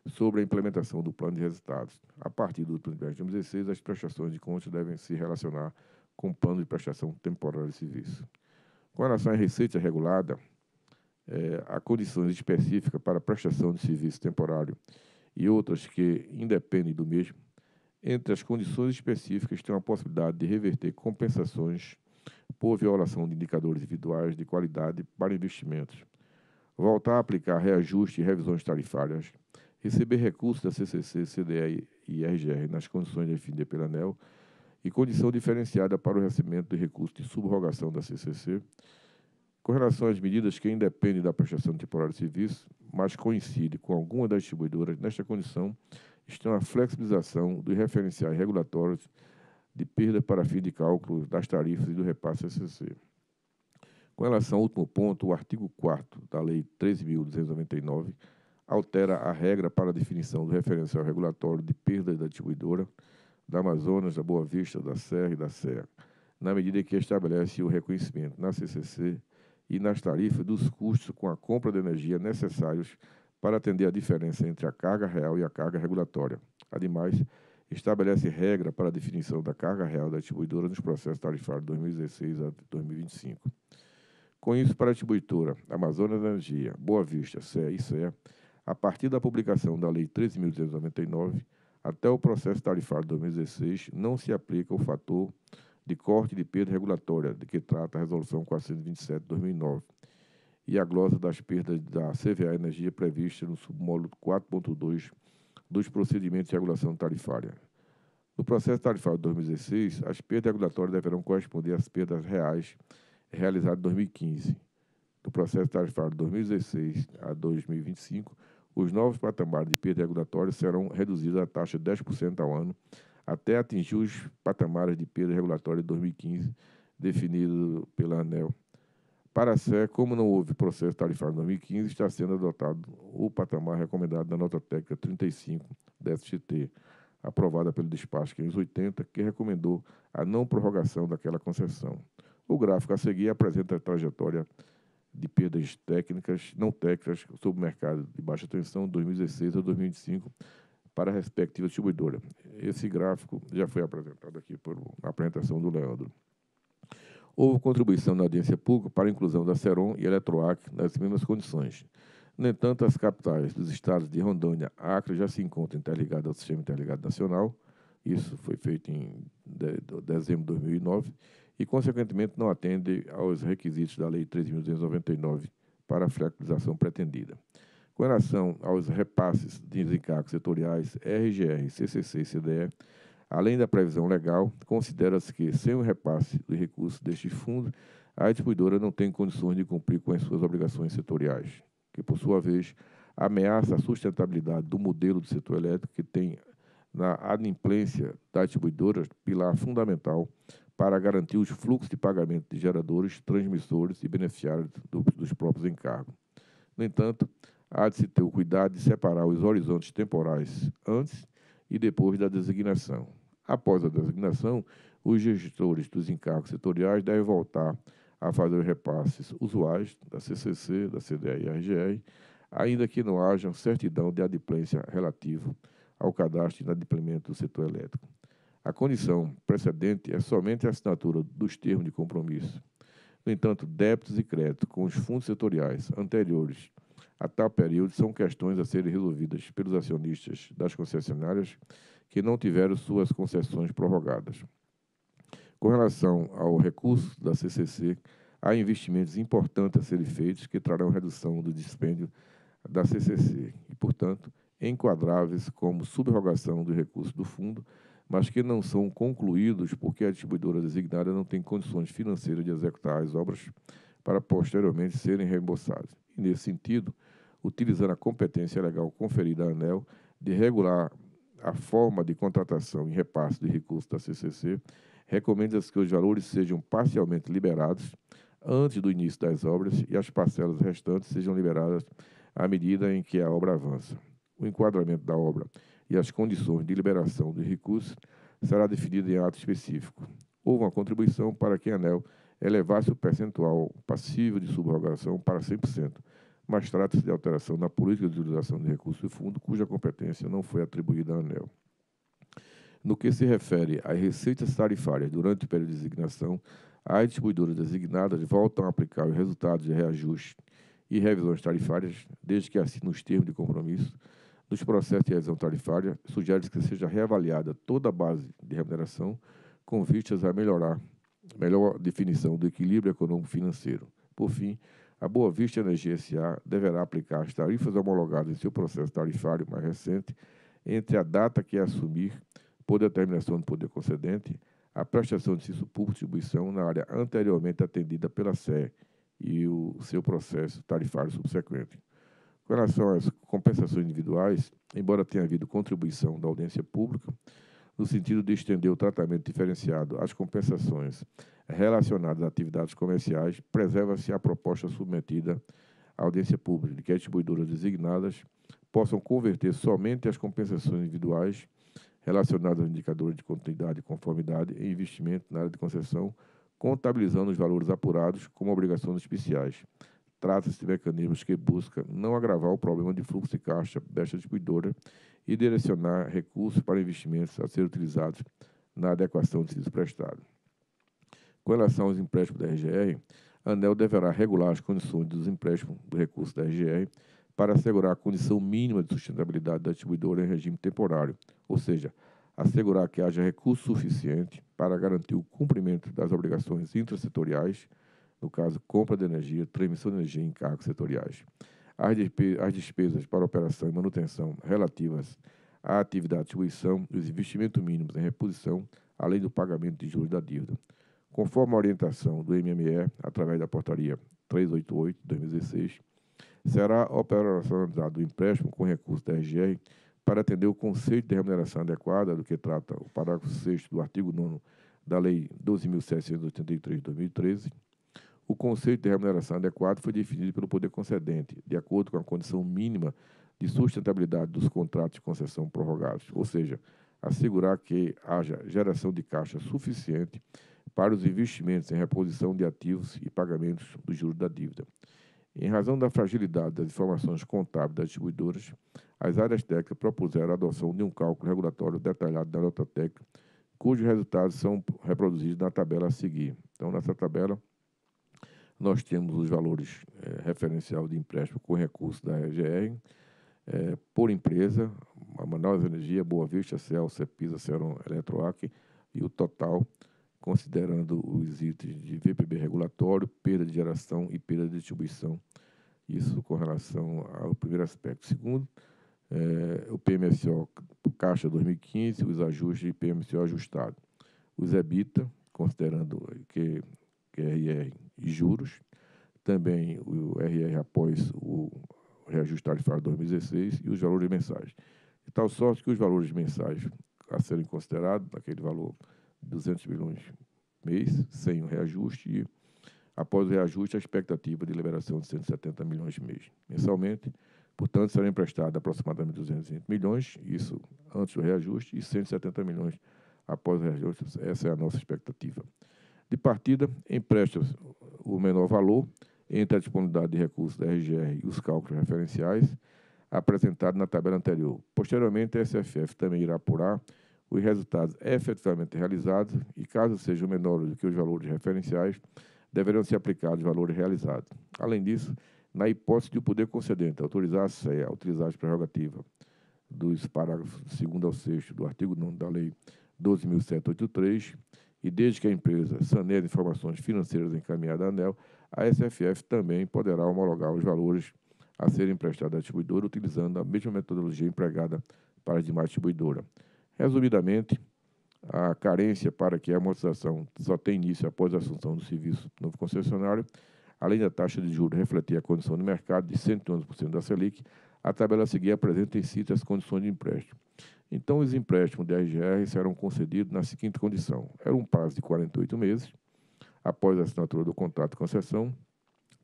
sobre a implementação do plano de resultados. A partir do trimestre de 2016, as prestações de contas devem se relacionar com o plano de prestação temporária de serviço. Com relação à receita regulada, é, há condições específicas para prestação de serviço temporário e outras que independem do mesmo entre as condições específicas, tem a possibilidade de reverter compensações por violação de indicadores individuais de qualidade para investimentos, voltar a aplicar reajuste e revisões tarifárias, receber recursos da CCC, CDE e RGR nas condições definidas pela ANEL e condição diferenciada para o recebimento de recursos de subrogação da CCC, com relação às medidas que independem da prestação temporária de serviço, mas coincidem com alguma das distribuidoras, nesta condição, estão a flexibilização dos referenciais regulatórios de perda para fim de cálculo das tarifas e do repasse SCC. Com relação ao último ponto, o artigo 4 da Lei 13.299 altera a regra para a definição do referencial regulatório de perda da distribuidora da Amazonas, da Boa Vista, da Serra e da Serra, na medida que estabelece o reconhecimento na CCC e nas tarifas dos custos com a compra de energia necessários para atender a diferença entre a carga real e a carga regulatória. Ademais, estabelece regra para a definição da carga real da distribuidora nos processos tarifários de 2016 a 2025. Com isso, para a distribuidora Amazonas Energia, Boa Vista, CE e CE, a partir da publicação da Lei 13.299, até o processo tarifário de 2016, não se aplica o fator de corte de perda regulatória, de que trata a Resolução 427 de 2009, e a glosa das perdas da CVA Energia prevista no submódulo 4.2 dos procedimentos de regulação tarifária. No processo tarifário de 2016, as perdas regulatórias deverão corresponder às perdas reais realizadas em 2015. No processo tarifário de 2016 a 2025, os novos patamares de perda regulatória serão reduzidos à taxa de 10% ao ano, até atingir os patamares de perda regulatória de 2015, definido pela ANEL para a SE, como não houve processo tarifário em 2015, está sendo adotado o patamar recomendado na nota técnica 35 da SGT, aprovada pelo despacho 580, que recomendou a não prorrogação daquela concessão. O gráfico a seguir apresenta a trajetória de perdas técnicas, não técnicas, sobre o mercado de baixa tensão 2016 a 2025 para a respectiva distribuidora. Esse gráfico já foi apresentado aqui por a apresentação do Leandro. Houve contribuição na audiência pública para a inclusão da Seron e Eletroac nas mesmas condições. No entanto, as capitais dos estados de Rondônia e Acre já se encontram interligadas ao Sistema Interligado Nacional, isso foi feito em dezembro de 2009, e, consequentemente, não atende aos requisitos da Lei 3.299 para a flexibilização pretendida. Com relação aos repasses de encargos setoriais RGR, CCC e CDE, Além da previsão legal, considera-se que, sem o repasse de recursos destes fundos, a distribuidora não tem condições de cumprir com as suas obrigações setoriais, que, por sua vez, ameaça a sustentabilidade do modelo do setor elétrico, que tem na adimplência das distribuidoras, pilar fundamental para garantir os fluxos de pagamento de geradores, transmissores e beneficiários do, dos próprios encargos. No entanto, há de se ter o cuidado de separar os horizontes temporais antes e depois da designação. Após a designação, os gestores dos encargos setoriais devem voltar a fazer os repasses usuais da CCC, da CDE e RGR, ainda que não haja certidão de adimplência relativa ao cadastro de inadimplemento do setor elétrico. A condição precedente é somente a assinatura dos termos de compromisso. No entanto, débitos e créditos com os fundos setoriais anteriores a tal período são questões a serem resolvidas pelos acionistas das concessionárias que não tiveram suas concessões prorrogadas. Com relação ao recurso da CCC, há investimentos importantes a serem feitos que trarão redução do dispêndio da CCC e, portanto, enquadráveis como subrogação do recurso do fundo, mas que não são concluídos porque a distribuidora designada não tem condições financeiras de executar as obras para posteriormente serem reembolsadas. E, nesse sentido, utilizando a competência legal conferida à ANEL de regular a forma de contratação e repasse de recursos da CCC, recomenda-se que os valores sejam parcialmente liberados antes do início das obras e as parcelas restantes sejam liberadas à medida em que a obra avança. O enquadramento da obra e as condições de liberação dos recursos será definido em ato específico. Houve uma contribuição para que a ANEL elevasse o percentual passível de subrogação para 100%, mas trata-se de alteração na política de utilização de recursos do fundo, cuja competência não foi atribuída à ANEL. No que se refere às receitas tarifárias durante o período de designação, as distribuidoras designadas voltam a aplicar os resultados de reajuste e revisões tarifárias, desde que assinem os termos de compromisso dos processos de revisão tarifária, sugere que seja reavaliada toda a base de remuneração com vistas a melhorar melhor definição do equilíbrio econômico financeiro. Por fim, a Boa Vista Energia SA deverá aplicar as tarifas homologadas em seu processo tarifário mais recente entre a data que é assumir, por determinação do poder concedente, a prestação de serviço público distribuição na área anteriormente atendida pela SE e o seu processo tarifário subsequente. Com relação às compensações individuais, embora tenha havido contribuição da audiência pública, no sentido de estender o tratamento diferenciado às compensações relacionadas a atividades comerciais, preserva-se a proposta submetida à audiência pública de que as distribuidoras designadas possam converter somente as compensações individuais relacionadas aos indicadores de continuidade e conformidade em investimento na área de concessão, contabilizando os valores apurados como obrigações especiais. Trata-se de mecanismos que buscam não agravar o problema de fluxo de caixa desta distribuidora e direcionar recursos para investimentos a serem utilizados na adequação do serviço prestado. Com relação aos empréstimos da RGR, a ANEL deverá regular as condições dos empréstimos do recurso da RGR para assegurar a condição mínima de sustentabilidade da distribuidora em regime temporário, ou seja, assegurar que haja recurso suficiente para garantir o cumprimento das obrigações intrasetoriais, no caso, compra de energia, transmissão de energia em encargos setoriais. As despesas para operação e manutenção relativas à atividade de distribuição e os investimentos mínimos em reposição, além do pagamento de juros da dívida. Conforme a orientação do MME, através da portaria 388 de 2016, será operacionalizado o empréstimo com recurso da RGR para atender o conceito de remuneração adequada do que trata o parágrafo 6 do artigo 9 da Lei 12.783 de 2013, o conceito de remuneração adequada foi definido pelo poder concedente, de acordo com a condição mínima de sustentabilidade dos contratos de concessão prorrogados, ou seja, assegurar que haja geração de caixa suficiente para os investimentos em reposição de ativos e pagamentos dos juros da dívida. Em razão da fragilidade das informações contábeis das distribuidoras, as áreas técnicas propuseram a adoção de um cálculo regulatório detalhado da nota técnica, cujos resultados são reproduzidos na tabela a seguir. Então, nessa tabela, nós temos os valores é, referencial de empréstimo com recurso da RGR, é, por empresa, a Manaus Energia, Boa Vista, Cel, Cepisa, Ceron, Eletroac, e o total, considerando os itens de VPB regulatório, perda de geração e perda de distribuição. Isso com relação ao primeiro aspecto. Segundo, é, o PMSO Caixa 2015, os ajustes de PMSO ajustado. Os EBITA, considerando que QRR e juros, também o RR após o reajuste tarifário 2016 e os valores mensais. tal sorte que os valores mensais a serem considerados, aquele valor de 200 milhões mês, sem o reajuste, e após o reajuste, a expectativa de liberação de 170 milhões de mês mensalmente. Portanto, serão emprestados aproximadamente 220 milhões, isso antes do reajuste, e 170 milhões após o reajuste. Essa é a nossa expectativa. De partida, empresta o menor valor entre a disponibilidade de recursos da RGR e os cálculos referenciais apresentados na tabela anterior. Posteriormente, a SFF também irá apurar os resultados efetivamente realizados e, caso sejam menores do que os valores referenciais, deverão ser aplicados os valores realizados. Além disso, na hipótese de o poder concedente autorizar a SEA a utilizar as prerrogativas dos parágrafos 2 ao 6 do artigo 9 da Lei 12.783, e desde que a empresa saneie informações financeiras encaminhadas à ANEL, a SFF também poderá homologar os valores a serem emprestados à distribuidora utilizando a mesma metodologia empregada para as demais distribuidoras. Resumidamente, a carência para que a amortização só tenha início após a assunção do serviço do novo concessionário, além da taxa de juros refletir a condição de mercado de 111% da Selic, a tabela a seguir apresenta em si as condições de empréstimo. Então, os empréstimos da RGR serão concedidos na seguinte condição: era um prazo de 48 meses, após a assinatura do contrato de concessão,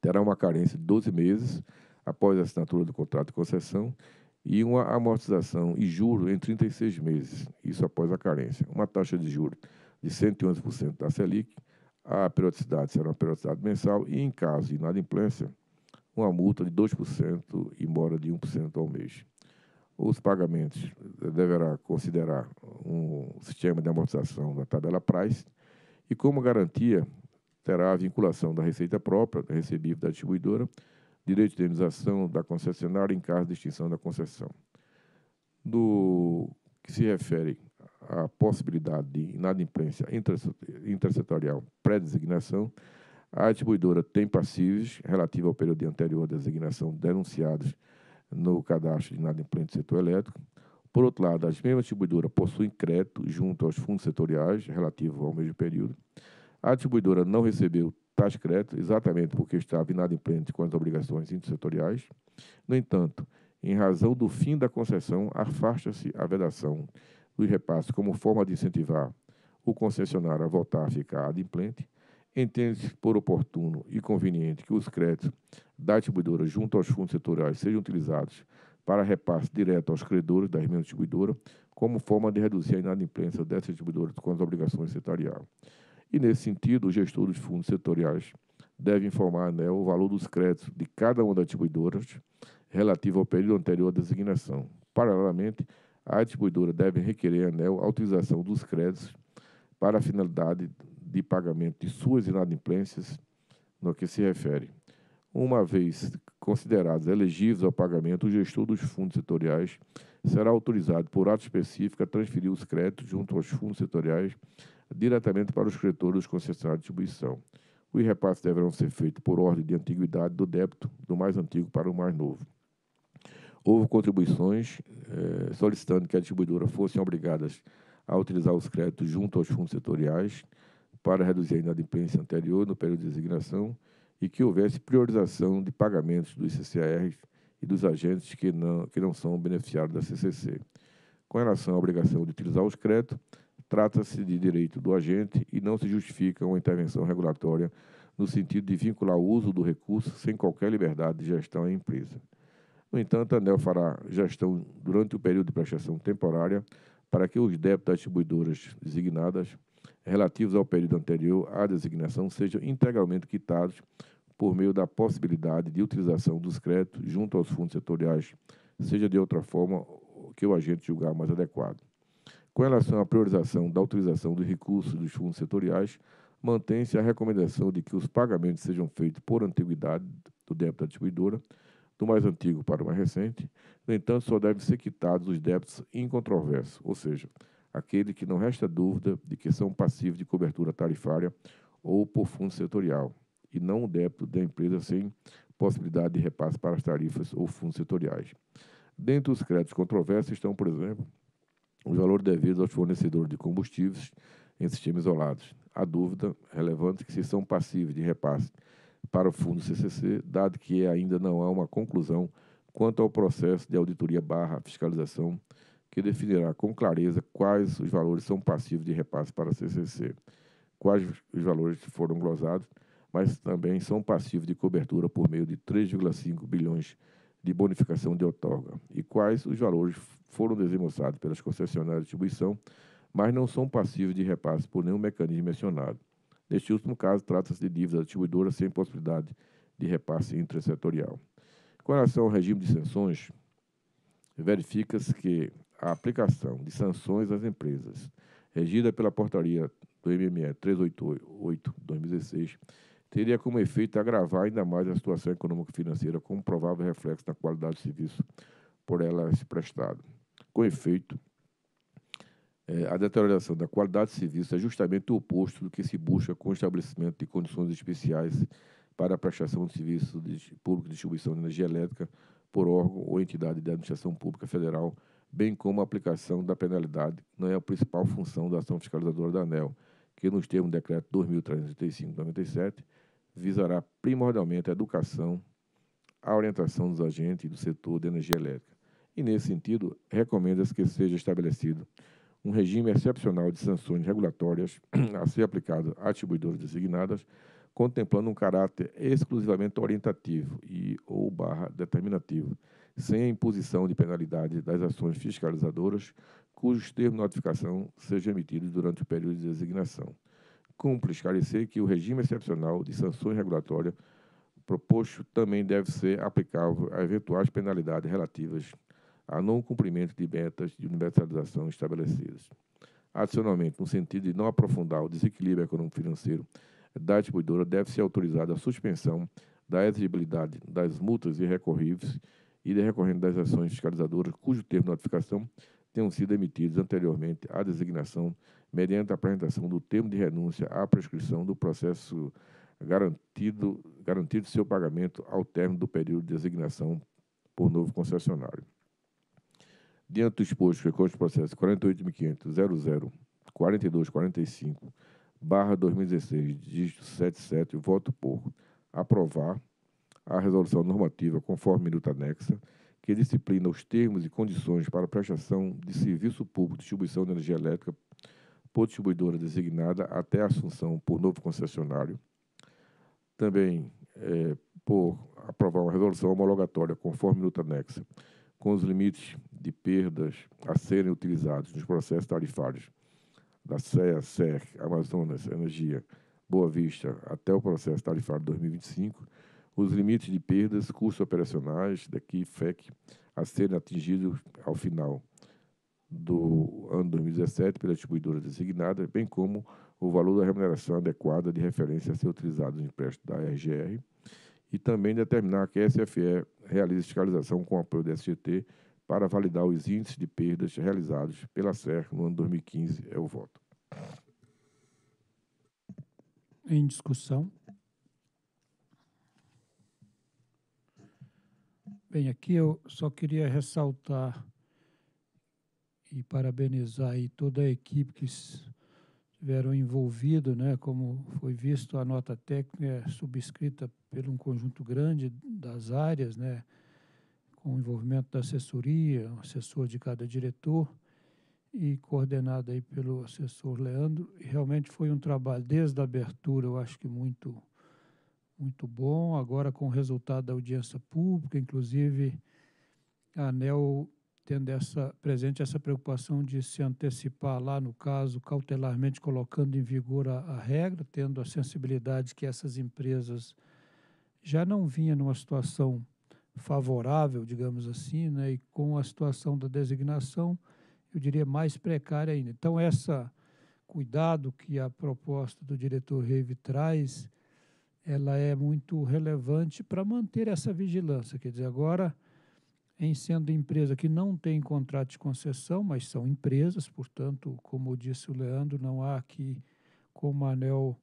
terá uma carência de 12 meses após a assinatura do contrato de concessão e uma amortização e juro em 36 meses, isso após a carência. Uma taxa de juros de 111% da Selic, a periodicidade será uma periodicidade mensal e, em caso de inadimplência, uma multa de 2% e mora de 1% ao mês. Os pagamentos deverá considerar um sistema de amortização da tabela Price e, como garantia, terá a vinculação da receita própria, recebível da distribuidora, direito de indenização da concessionária em caso de extinção da concessão. No que se refere à possibilidade de inadimplência intersetorial pré-designação, a distribuidora tem passivos relativos ao período anterior à designação denunciados no cadastro de inadimplente do setor elétrico. Por outro lado, as mesmas distribuidoras possuem crédito junto aos fundos setoriais relativos ao mesmo período. A distribuidora não recebeu tais créditos, exatamente porque estava inadimplente com as obrigações intersetoriais. No entanto, em razão do fim da concessão, afasta-se a vedação dos repasses como forma de incentivar o concessionário a voltar a ficar adimplente. Entende-se por oportuno e conveniente que os créditos da distribuidora junto aos fundos setoriais sejam utilizados para repasse direto aos credores da mesma distribuidora, como forma de reduzir a inadimplência dessa distribuidora com as obrigações setoriais. E, nesse sentido, o gestor dos fundos setoriais deve informar a ANEL o valor dos créditos de cada uma das distribuidoras relativo ao período anterior à designação. Paralelamente, a distribuidora deve requerer à ANEL a utilização dos créditos para a finalidade de pagamento de suas inadimplências no que se refere. Uma vez considerados elegíveis ao pagamento, o gestor dos fundos setoriais será autorizado por ato específico a transferir os créditos junto aos fundos setoriais diretamente para os credores dos concessionários de distribuição. Os repasses deverão ser feitos por ordem de antiguidade do débito, do mais antigo para o mais novo. Houve contribuições eh, solicitando que as distribuidoras fossem obrigadas a utilizar os créditos junto aos fundos setoriais para reduzir a inadimplência anterior no período de designação e que houvesse priorização de pagamentos dos CCR e dos agentes que não, que não são beneficiários da CCC. Com relação à obrigação de utilizar os créditos, trata-se de direito do agente e não se justifica uma intervenção regulatória no sentido de vincular o uso do recurso sem qualquer liberdade de gestão à empresa. No entanto, a ANEL fará gestão durante o período de prestação temporária para que os débitos das distribuidoras designadas relativos ao período anterior à designação sejam integralmente quitados por meio da possibilidade de utilização dos créditos junto aos fundos setoriais, seja de outra forma que o agente julgar mais adequado. Com relação à priorização da utilização dos recursos dos fundos setoriais, mantém-se a recomendação de que os pagamentos sejam feitos por antiguidade do débito da distribuidora, do mais antigo para o mais recente. No entanto, só devem ser quitados os débitos incontroversos, ou seja, aquele que não resta dúvida de que são passivos de cobertura tarifária ou por fundo setorial, e não o débito da empresa sem possibilidade de repasse para as tarifas ou fundos setoriais. Dentre os créditos controversos estão, por exemplo, os valores devidos aos fornecedores de combustíveis em sistemas isolados. A dúvida relevante é que se são passíveis de repasse para o fundo CCC, dado que ainda não há uma conclusão quanto ao processo de auditoria barra fiscalização que definirá com clareza quais os valores são passivos de repasse para a CCC, quais os valores foram glosados, mas também são passivos de cobertura por meio de 3,5 bilhões de bonificação de outorga, e quais os valores foram desembolsados pelas concessionárias de distribuição, mas não são passivos de repasse por nenhum mecanismo mencionado. Neste último caso, trata-se de dívida distribuidora sem possibilidade de repasse intrasetorial. Com relação ao regime de sanções, verifica-se que a aplicação de sanções às empresas, regida pela portaria do MME 388-2016, teria como efeito agravar ainda mais a situação econômico-financeira com um provável reflexo na qualidade do serviço por elas prestado. Com efeito, é, a deterioração da qualidade do serviço é justamente o oposto do que se busca com o estabelecimento de condições especiais para a prestação de serviço de público de distribuição de energia elétrica por órgão ou entidade de administração pública federal, bem como a aplicação da penalidade, não é a principal função da ação fiscalizadora da ANEL, que, nos termos do decreto 2335-97, visará primordialmente a educação, a orientação dos agentes do setor de energia elétrica. E, nesse sentido, recomenda-se que seja estabelecido um regime excepcional de sanções regulatórias a ser aplicado a distribuidoras designadas, contemplando um caráter exclusivamente orientativo e ou barra determinativo, sem a imposição de penalidade das ações fiscalizadoras cujos termos de notificação sejam emitidos durante o período de designação. Cumpre esclarecer que o regime excepcional de sanções regulatórias proposto também deve ser aplicável a eventuais penalidades relativas a não cumprimento de metas de universalização estabelecidas. Adicionalmente, no sentido de não aprofundar o desequilíbrio econômico-financeiro da distribuidora, deve ser autorizada a suspensão da exigibilidade das multas irrecorríveis e de recorrente das ações fiscalizadoras cujo termo de notificação tenham sido emitidos anteriormente à designação, mediante a apresentação do termo de renúncia à prescrição do processo garantido, garantido seu pagamento ao término do período de designação por novo concessionário. Diante do exposto, recorte de processo 48.500.00.4245, barra 2016, dígito 77, voto por aprovar a resolução normativa conforme minuta anexa, que disciplina os termos e condições para prestação de serviço público de distribuição de energia elétrica por distribuidora designada até a assunção por novo concessionário. Também é, por aprovar uma resolução homologatória conforme minuta anexa, com os limites de perdas a serem utilizados nos processos tarifários da CEA, SER, Amazonas, Energia, Boa Vista, até o processo tarifário 2025, os limites de perdas, custos operacionais daqui FEC a serem atingidos ao final do ano 2017 pela distribuidora designada, bem como o valor da remuneração adequada de referência a ser utilizado no empréstimo da RGR, e também determinar que a SFE realize fiscalização com apoio da SGT para validar os índices de perdas realizados pela SER no ano 2015. É o voto. Em discussão. Bem, aqui eu só queria ressaltar e parabenizar aí toda a equipe que estiveram envolvidos, né, como foi visto, a nota técnica é subscrita por um conjunto grande das áreas, né, com o envolvimento da assessoria, assessor de cada diretor, e coordenada aí pelo assessor Leandro. Realmente foi um trabalho desde a abertura, eu acho que muito muito bom. Agora com o resultado da audiência pública, inclusive a ANEL tendo essa, presente essa preocupação de se antecipar lá, no caso, cautelarmente colocando em vigor a, a regra, tendo a sensibilidade que essas empresas já não vinham numa situação favorável, digamos assim, né, e com a situação da designação, eu diria mais precária ainda. Então, essa cuidado que a proposta do diretor Reive traz, ela é muito relevante para manter essa vigilância. Quer dizer, agora em sendo empresa que não tem contrato de concessão, mas são empresas, portanto, como disse o Leandro, não há aqui como a ANEL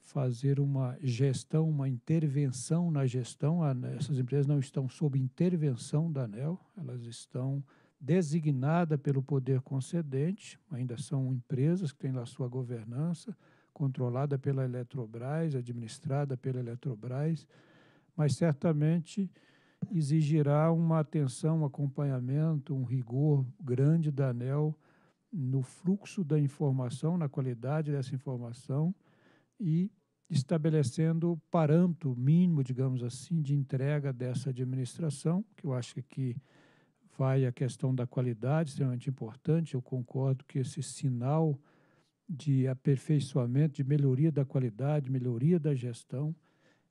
fazer uma gestão, uma intervenção na gestão. Essas empresas não estão sob intervenção da ANEL, elas estão designadas pelo poder concedente, ainda são empresas que têm lá sua governança, controlada pela Eletrobras, administrada pela Eletrobras, mas certamente exigirá uma atenção, um acompanhamento, um rigor grande da ANEL no fluxo da informação, na qualidade dessa informação e estabelecendo parâmetro mínimo, digamos assim, de entrega dessa administração, que eu acho que aqui vai a questão da qualidade, extremamente importante. Eu concordo que esse sinal de aperfeiçoamento, de melhoria da qualidade, melhoria da gestão,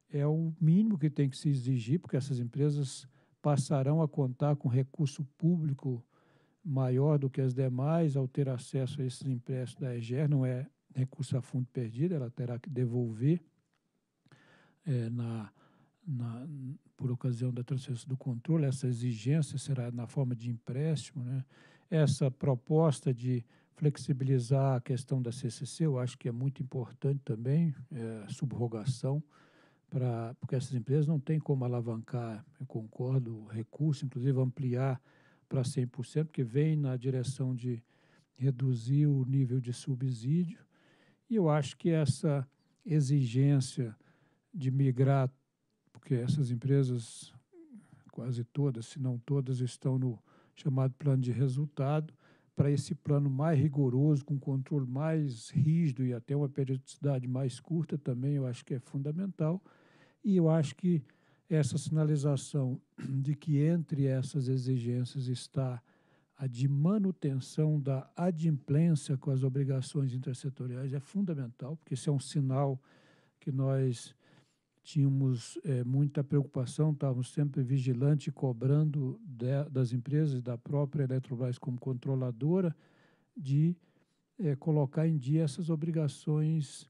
é o mínimo que tem que se exigir, porque essas empresas passarão a contar com recurso público maior do que as demais ao ter acesso a esses empréstimos da EGER, não é recurso a fundo perdido, ela terá que devolver é, na, na, por ocasião da transferência do controle, essa exigência será na forma de empréstimo. Né? Essa proposta de flexibilizar a questão da CCC, eu acho que é muito importante também, é, subrogação, pra, porque essas empresas não têm como alavancar, eu concordo, recurso, inclusive ampliar para 100%, porque vem na direção de reduzir o nível de subsídio. E eu acho que essa exigência de migrar, porque essas empresas, quase todas, se não todas, estão no chamado plano de resultado, para esse plano mais rigoroso, com controle mais rígido e até uma periodicidade mais curta também, eu acho que é fundamental. E eu acho que essa sinalização de que entre essas exigências está a de manutenção da adimplência com as obrigações intersetoriais é fundamental, porque isso é um sinal que nós tínhamos é, muita preocupação, estávamos sempre vigilantes cobrando de, das empresas, da própria Eletrobras como controladora, de é, colocar em dia essas obrigações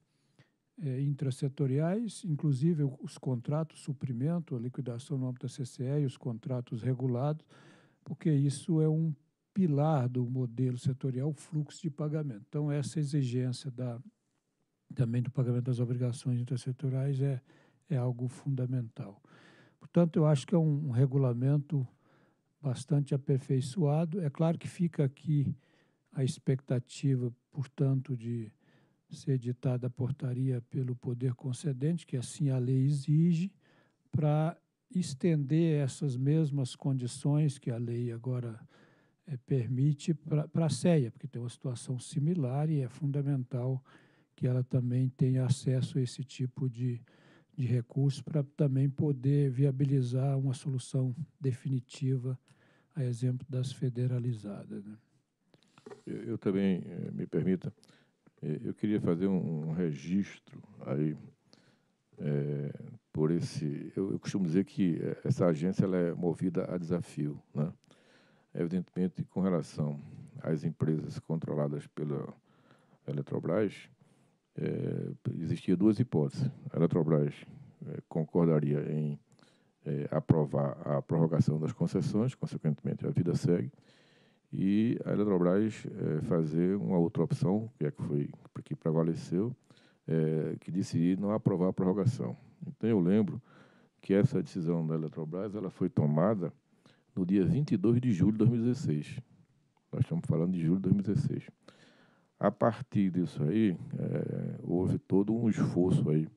é, intrasetoriais, inclusive os contratos, suprimento, a liquidação no âmbito da CCE e os contratos regulados, porque isso é um pilar do modelo setorial, o fluxo de pagamento. Então, essa exigência da, também do pagamento das obrigações intersetoriais é é algo fundamental. Portanto, eu acho que é um, um regulamento bastante aperfeiçoado. É claro que fica aqui a expectativa, portanto, de ser editada a portaria pelo poder concedente, que assim a lei exige, para estender essas mesmas condições que a lei agora é, permite para a CEA, porque tem uma situação similar e é fundamental que ela também tenha acesso a esse tipo de de recursos para também poder viabilizar uma solução definitiva, a exemplo das federalizadas. Né? Eu, eu, também, eh, me permita, eh, eu queria fazer um, registro aí é, por esse. Eu, eu, costumo dizer que essa agência ela é movida a desafio, né? Evidentemente, com relação às empresas controladas pela Eletrobras, é, existia duas hipóteses. A Eletrobras é, concordaria em é, aprovar a prorrogação das concessões, consequentemente a vida segue, e a Eletrobras fazer uma outra opção, que é que foi que prevaleceu, que decidir não aprovar a prorrogação. Então eu lembro que essa decisão da Eletrobras ela foi tomada no dia 22 de julho de 2016. Nós estamos falando de julho de 2016. A partir disso aí, houve todo um esforço aí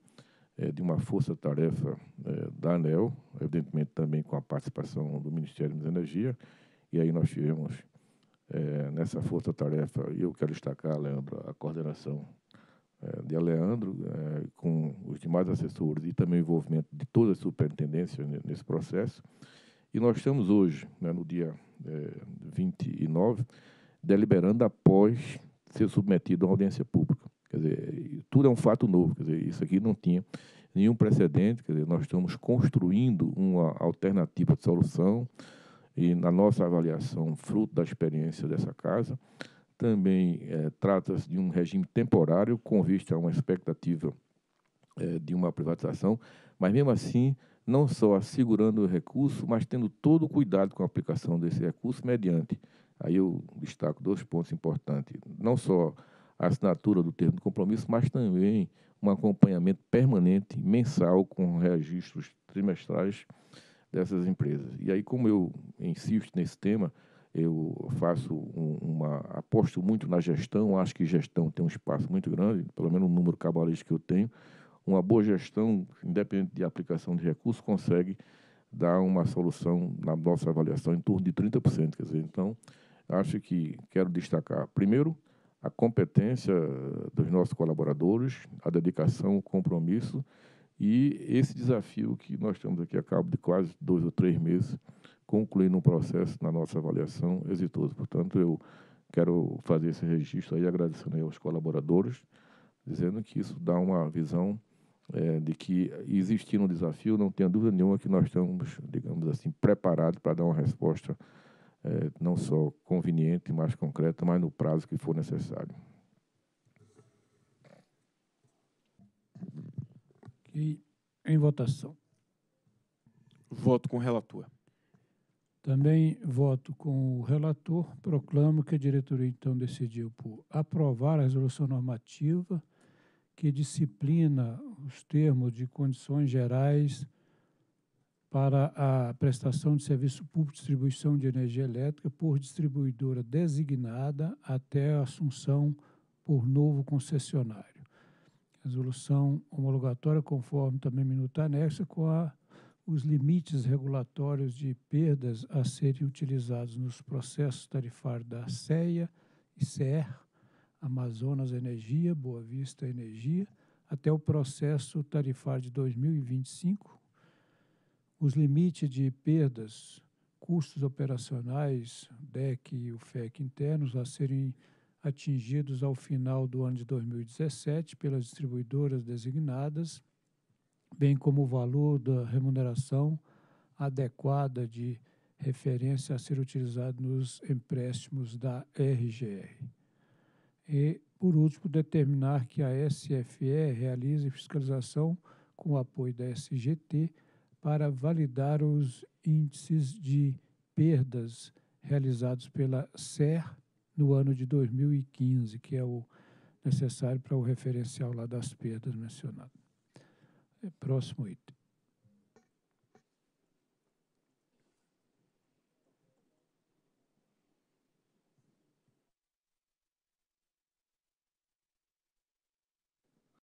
é, de uma força-tarefa é, da ANEL, evidentemente também com a participação do Ministério da Energia, e aí nós tivemos é, nessa força-tarefa, eu quero destacar, Leandro, a coordenação é, de Leandro, é, com os demais assessores e também o envolvimento de todas as superintendências nesse processo. E nós estamos hoje, né, no dia 29, deliberando após ser submetido a uma audiência pública. Quer dizer, tudo é um fato novo, quer dizer, isso aqui não tinha nenhum precedente, quer dizer, nós estamos construindo uma alternativa de solução e na nossa avaliação, fruto da experiência dessa casa, também é, trata-se de um regime temporário com vista a uma expectativa é, de uma privatização, mas mesmo assim não só assegurando o recurso, mas tendo todo o cuidado com a aplicação desse recurso mediante Aí eu destaco dois pontos importantes. Não só a assinatura do termo de compromisso, mas também um acompanhamento permanente, mensal, com registros trimestrais dessas empresas. E aí, como eu insisto nesse tema, eu faço um, uma aposto muito na gestão, acho que gestão tem um espaço muito grande, pelo menos o número cabalístico que eu tenho. Uma boa gestão, independente de aplicação de recursos, consegue dá uma solução na nossa avaliação em torno de 30%. Quer dizer, então, acho que quero destacar, primeiro, a competência dos nossos colaboradores, a dedicação, o compromisso e esse desafio que nós temos aqui a cabo de quase dois ou três meses, concluindo um processo na nossa avaliação exitoso. Portanto, eu quero fazer esse registro aí, agradecendo aos colaboradores, dizendo que isso dá uma visão é, de que existindo um desafio, não tenha dúvida nenhuma que nós estamos, digamos assim, preparados para dar uma resposta é, não só conveniente, mas concreta, mas no prazo que for necessário. E em votação. Voto com o relator. Também voto com o relator. Proclamo que a diretoria então decidiu por aprovar a resolução normativa que disciplina os termos de condições gerais para a prestação de serviço público de distribuição de energia elétrica por distribuidora designada até a assunção por novo concessionário. Resolução homologatória conforme também minuta anexa com a, os limites regulatórios de perdas a serem utilizados nos processos tarifários da CEA e CER Amazonas Energia, Boa Vista Energia, até o processo tarifário de 2025, os limites de perdas, custos operacionais, DEC e o FEC internos a serem atingidos ao final do ano de 2017 pelas distribuidoras designadas, bem como o valor da remuneração adequada de referência a ser utilizado nos empréstimos da RGR. E, por último, determinar que a SFE realize fiscalização com o apoio da SGT para validar os índices de perdas realizados pela SER no ano de 2015, que é o necessário para o referencial lá das perdas mencionado. É, próximo item.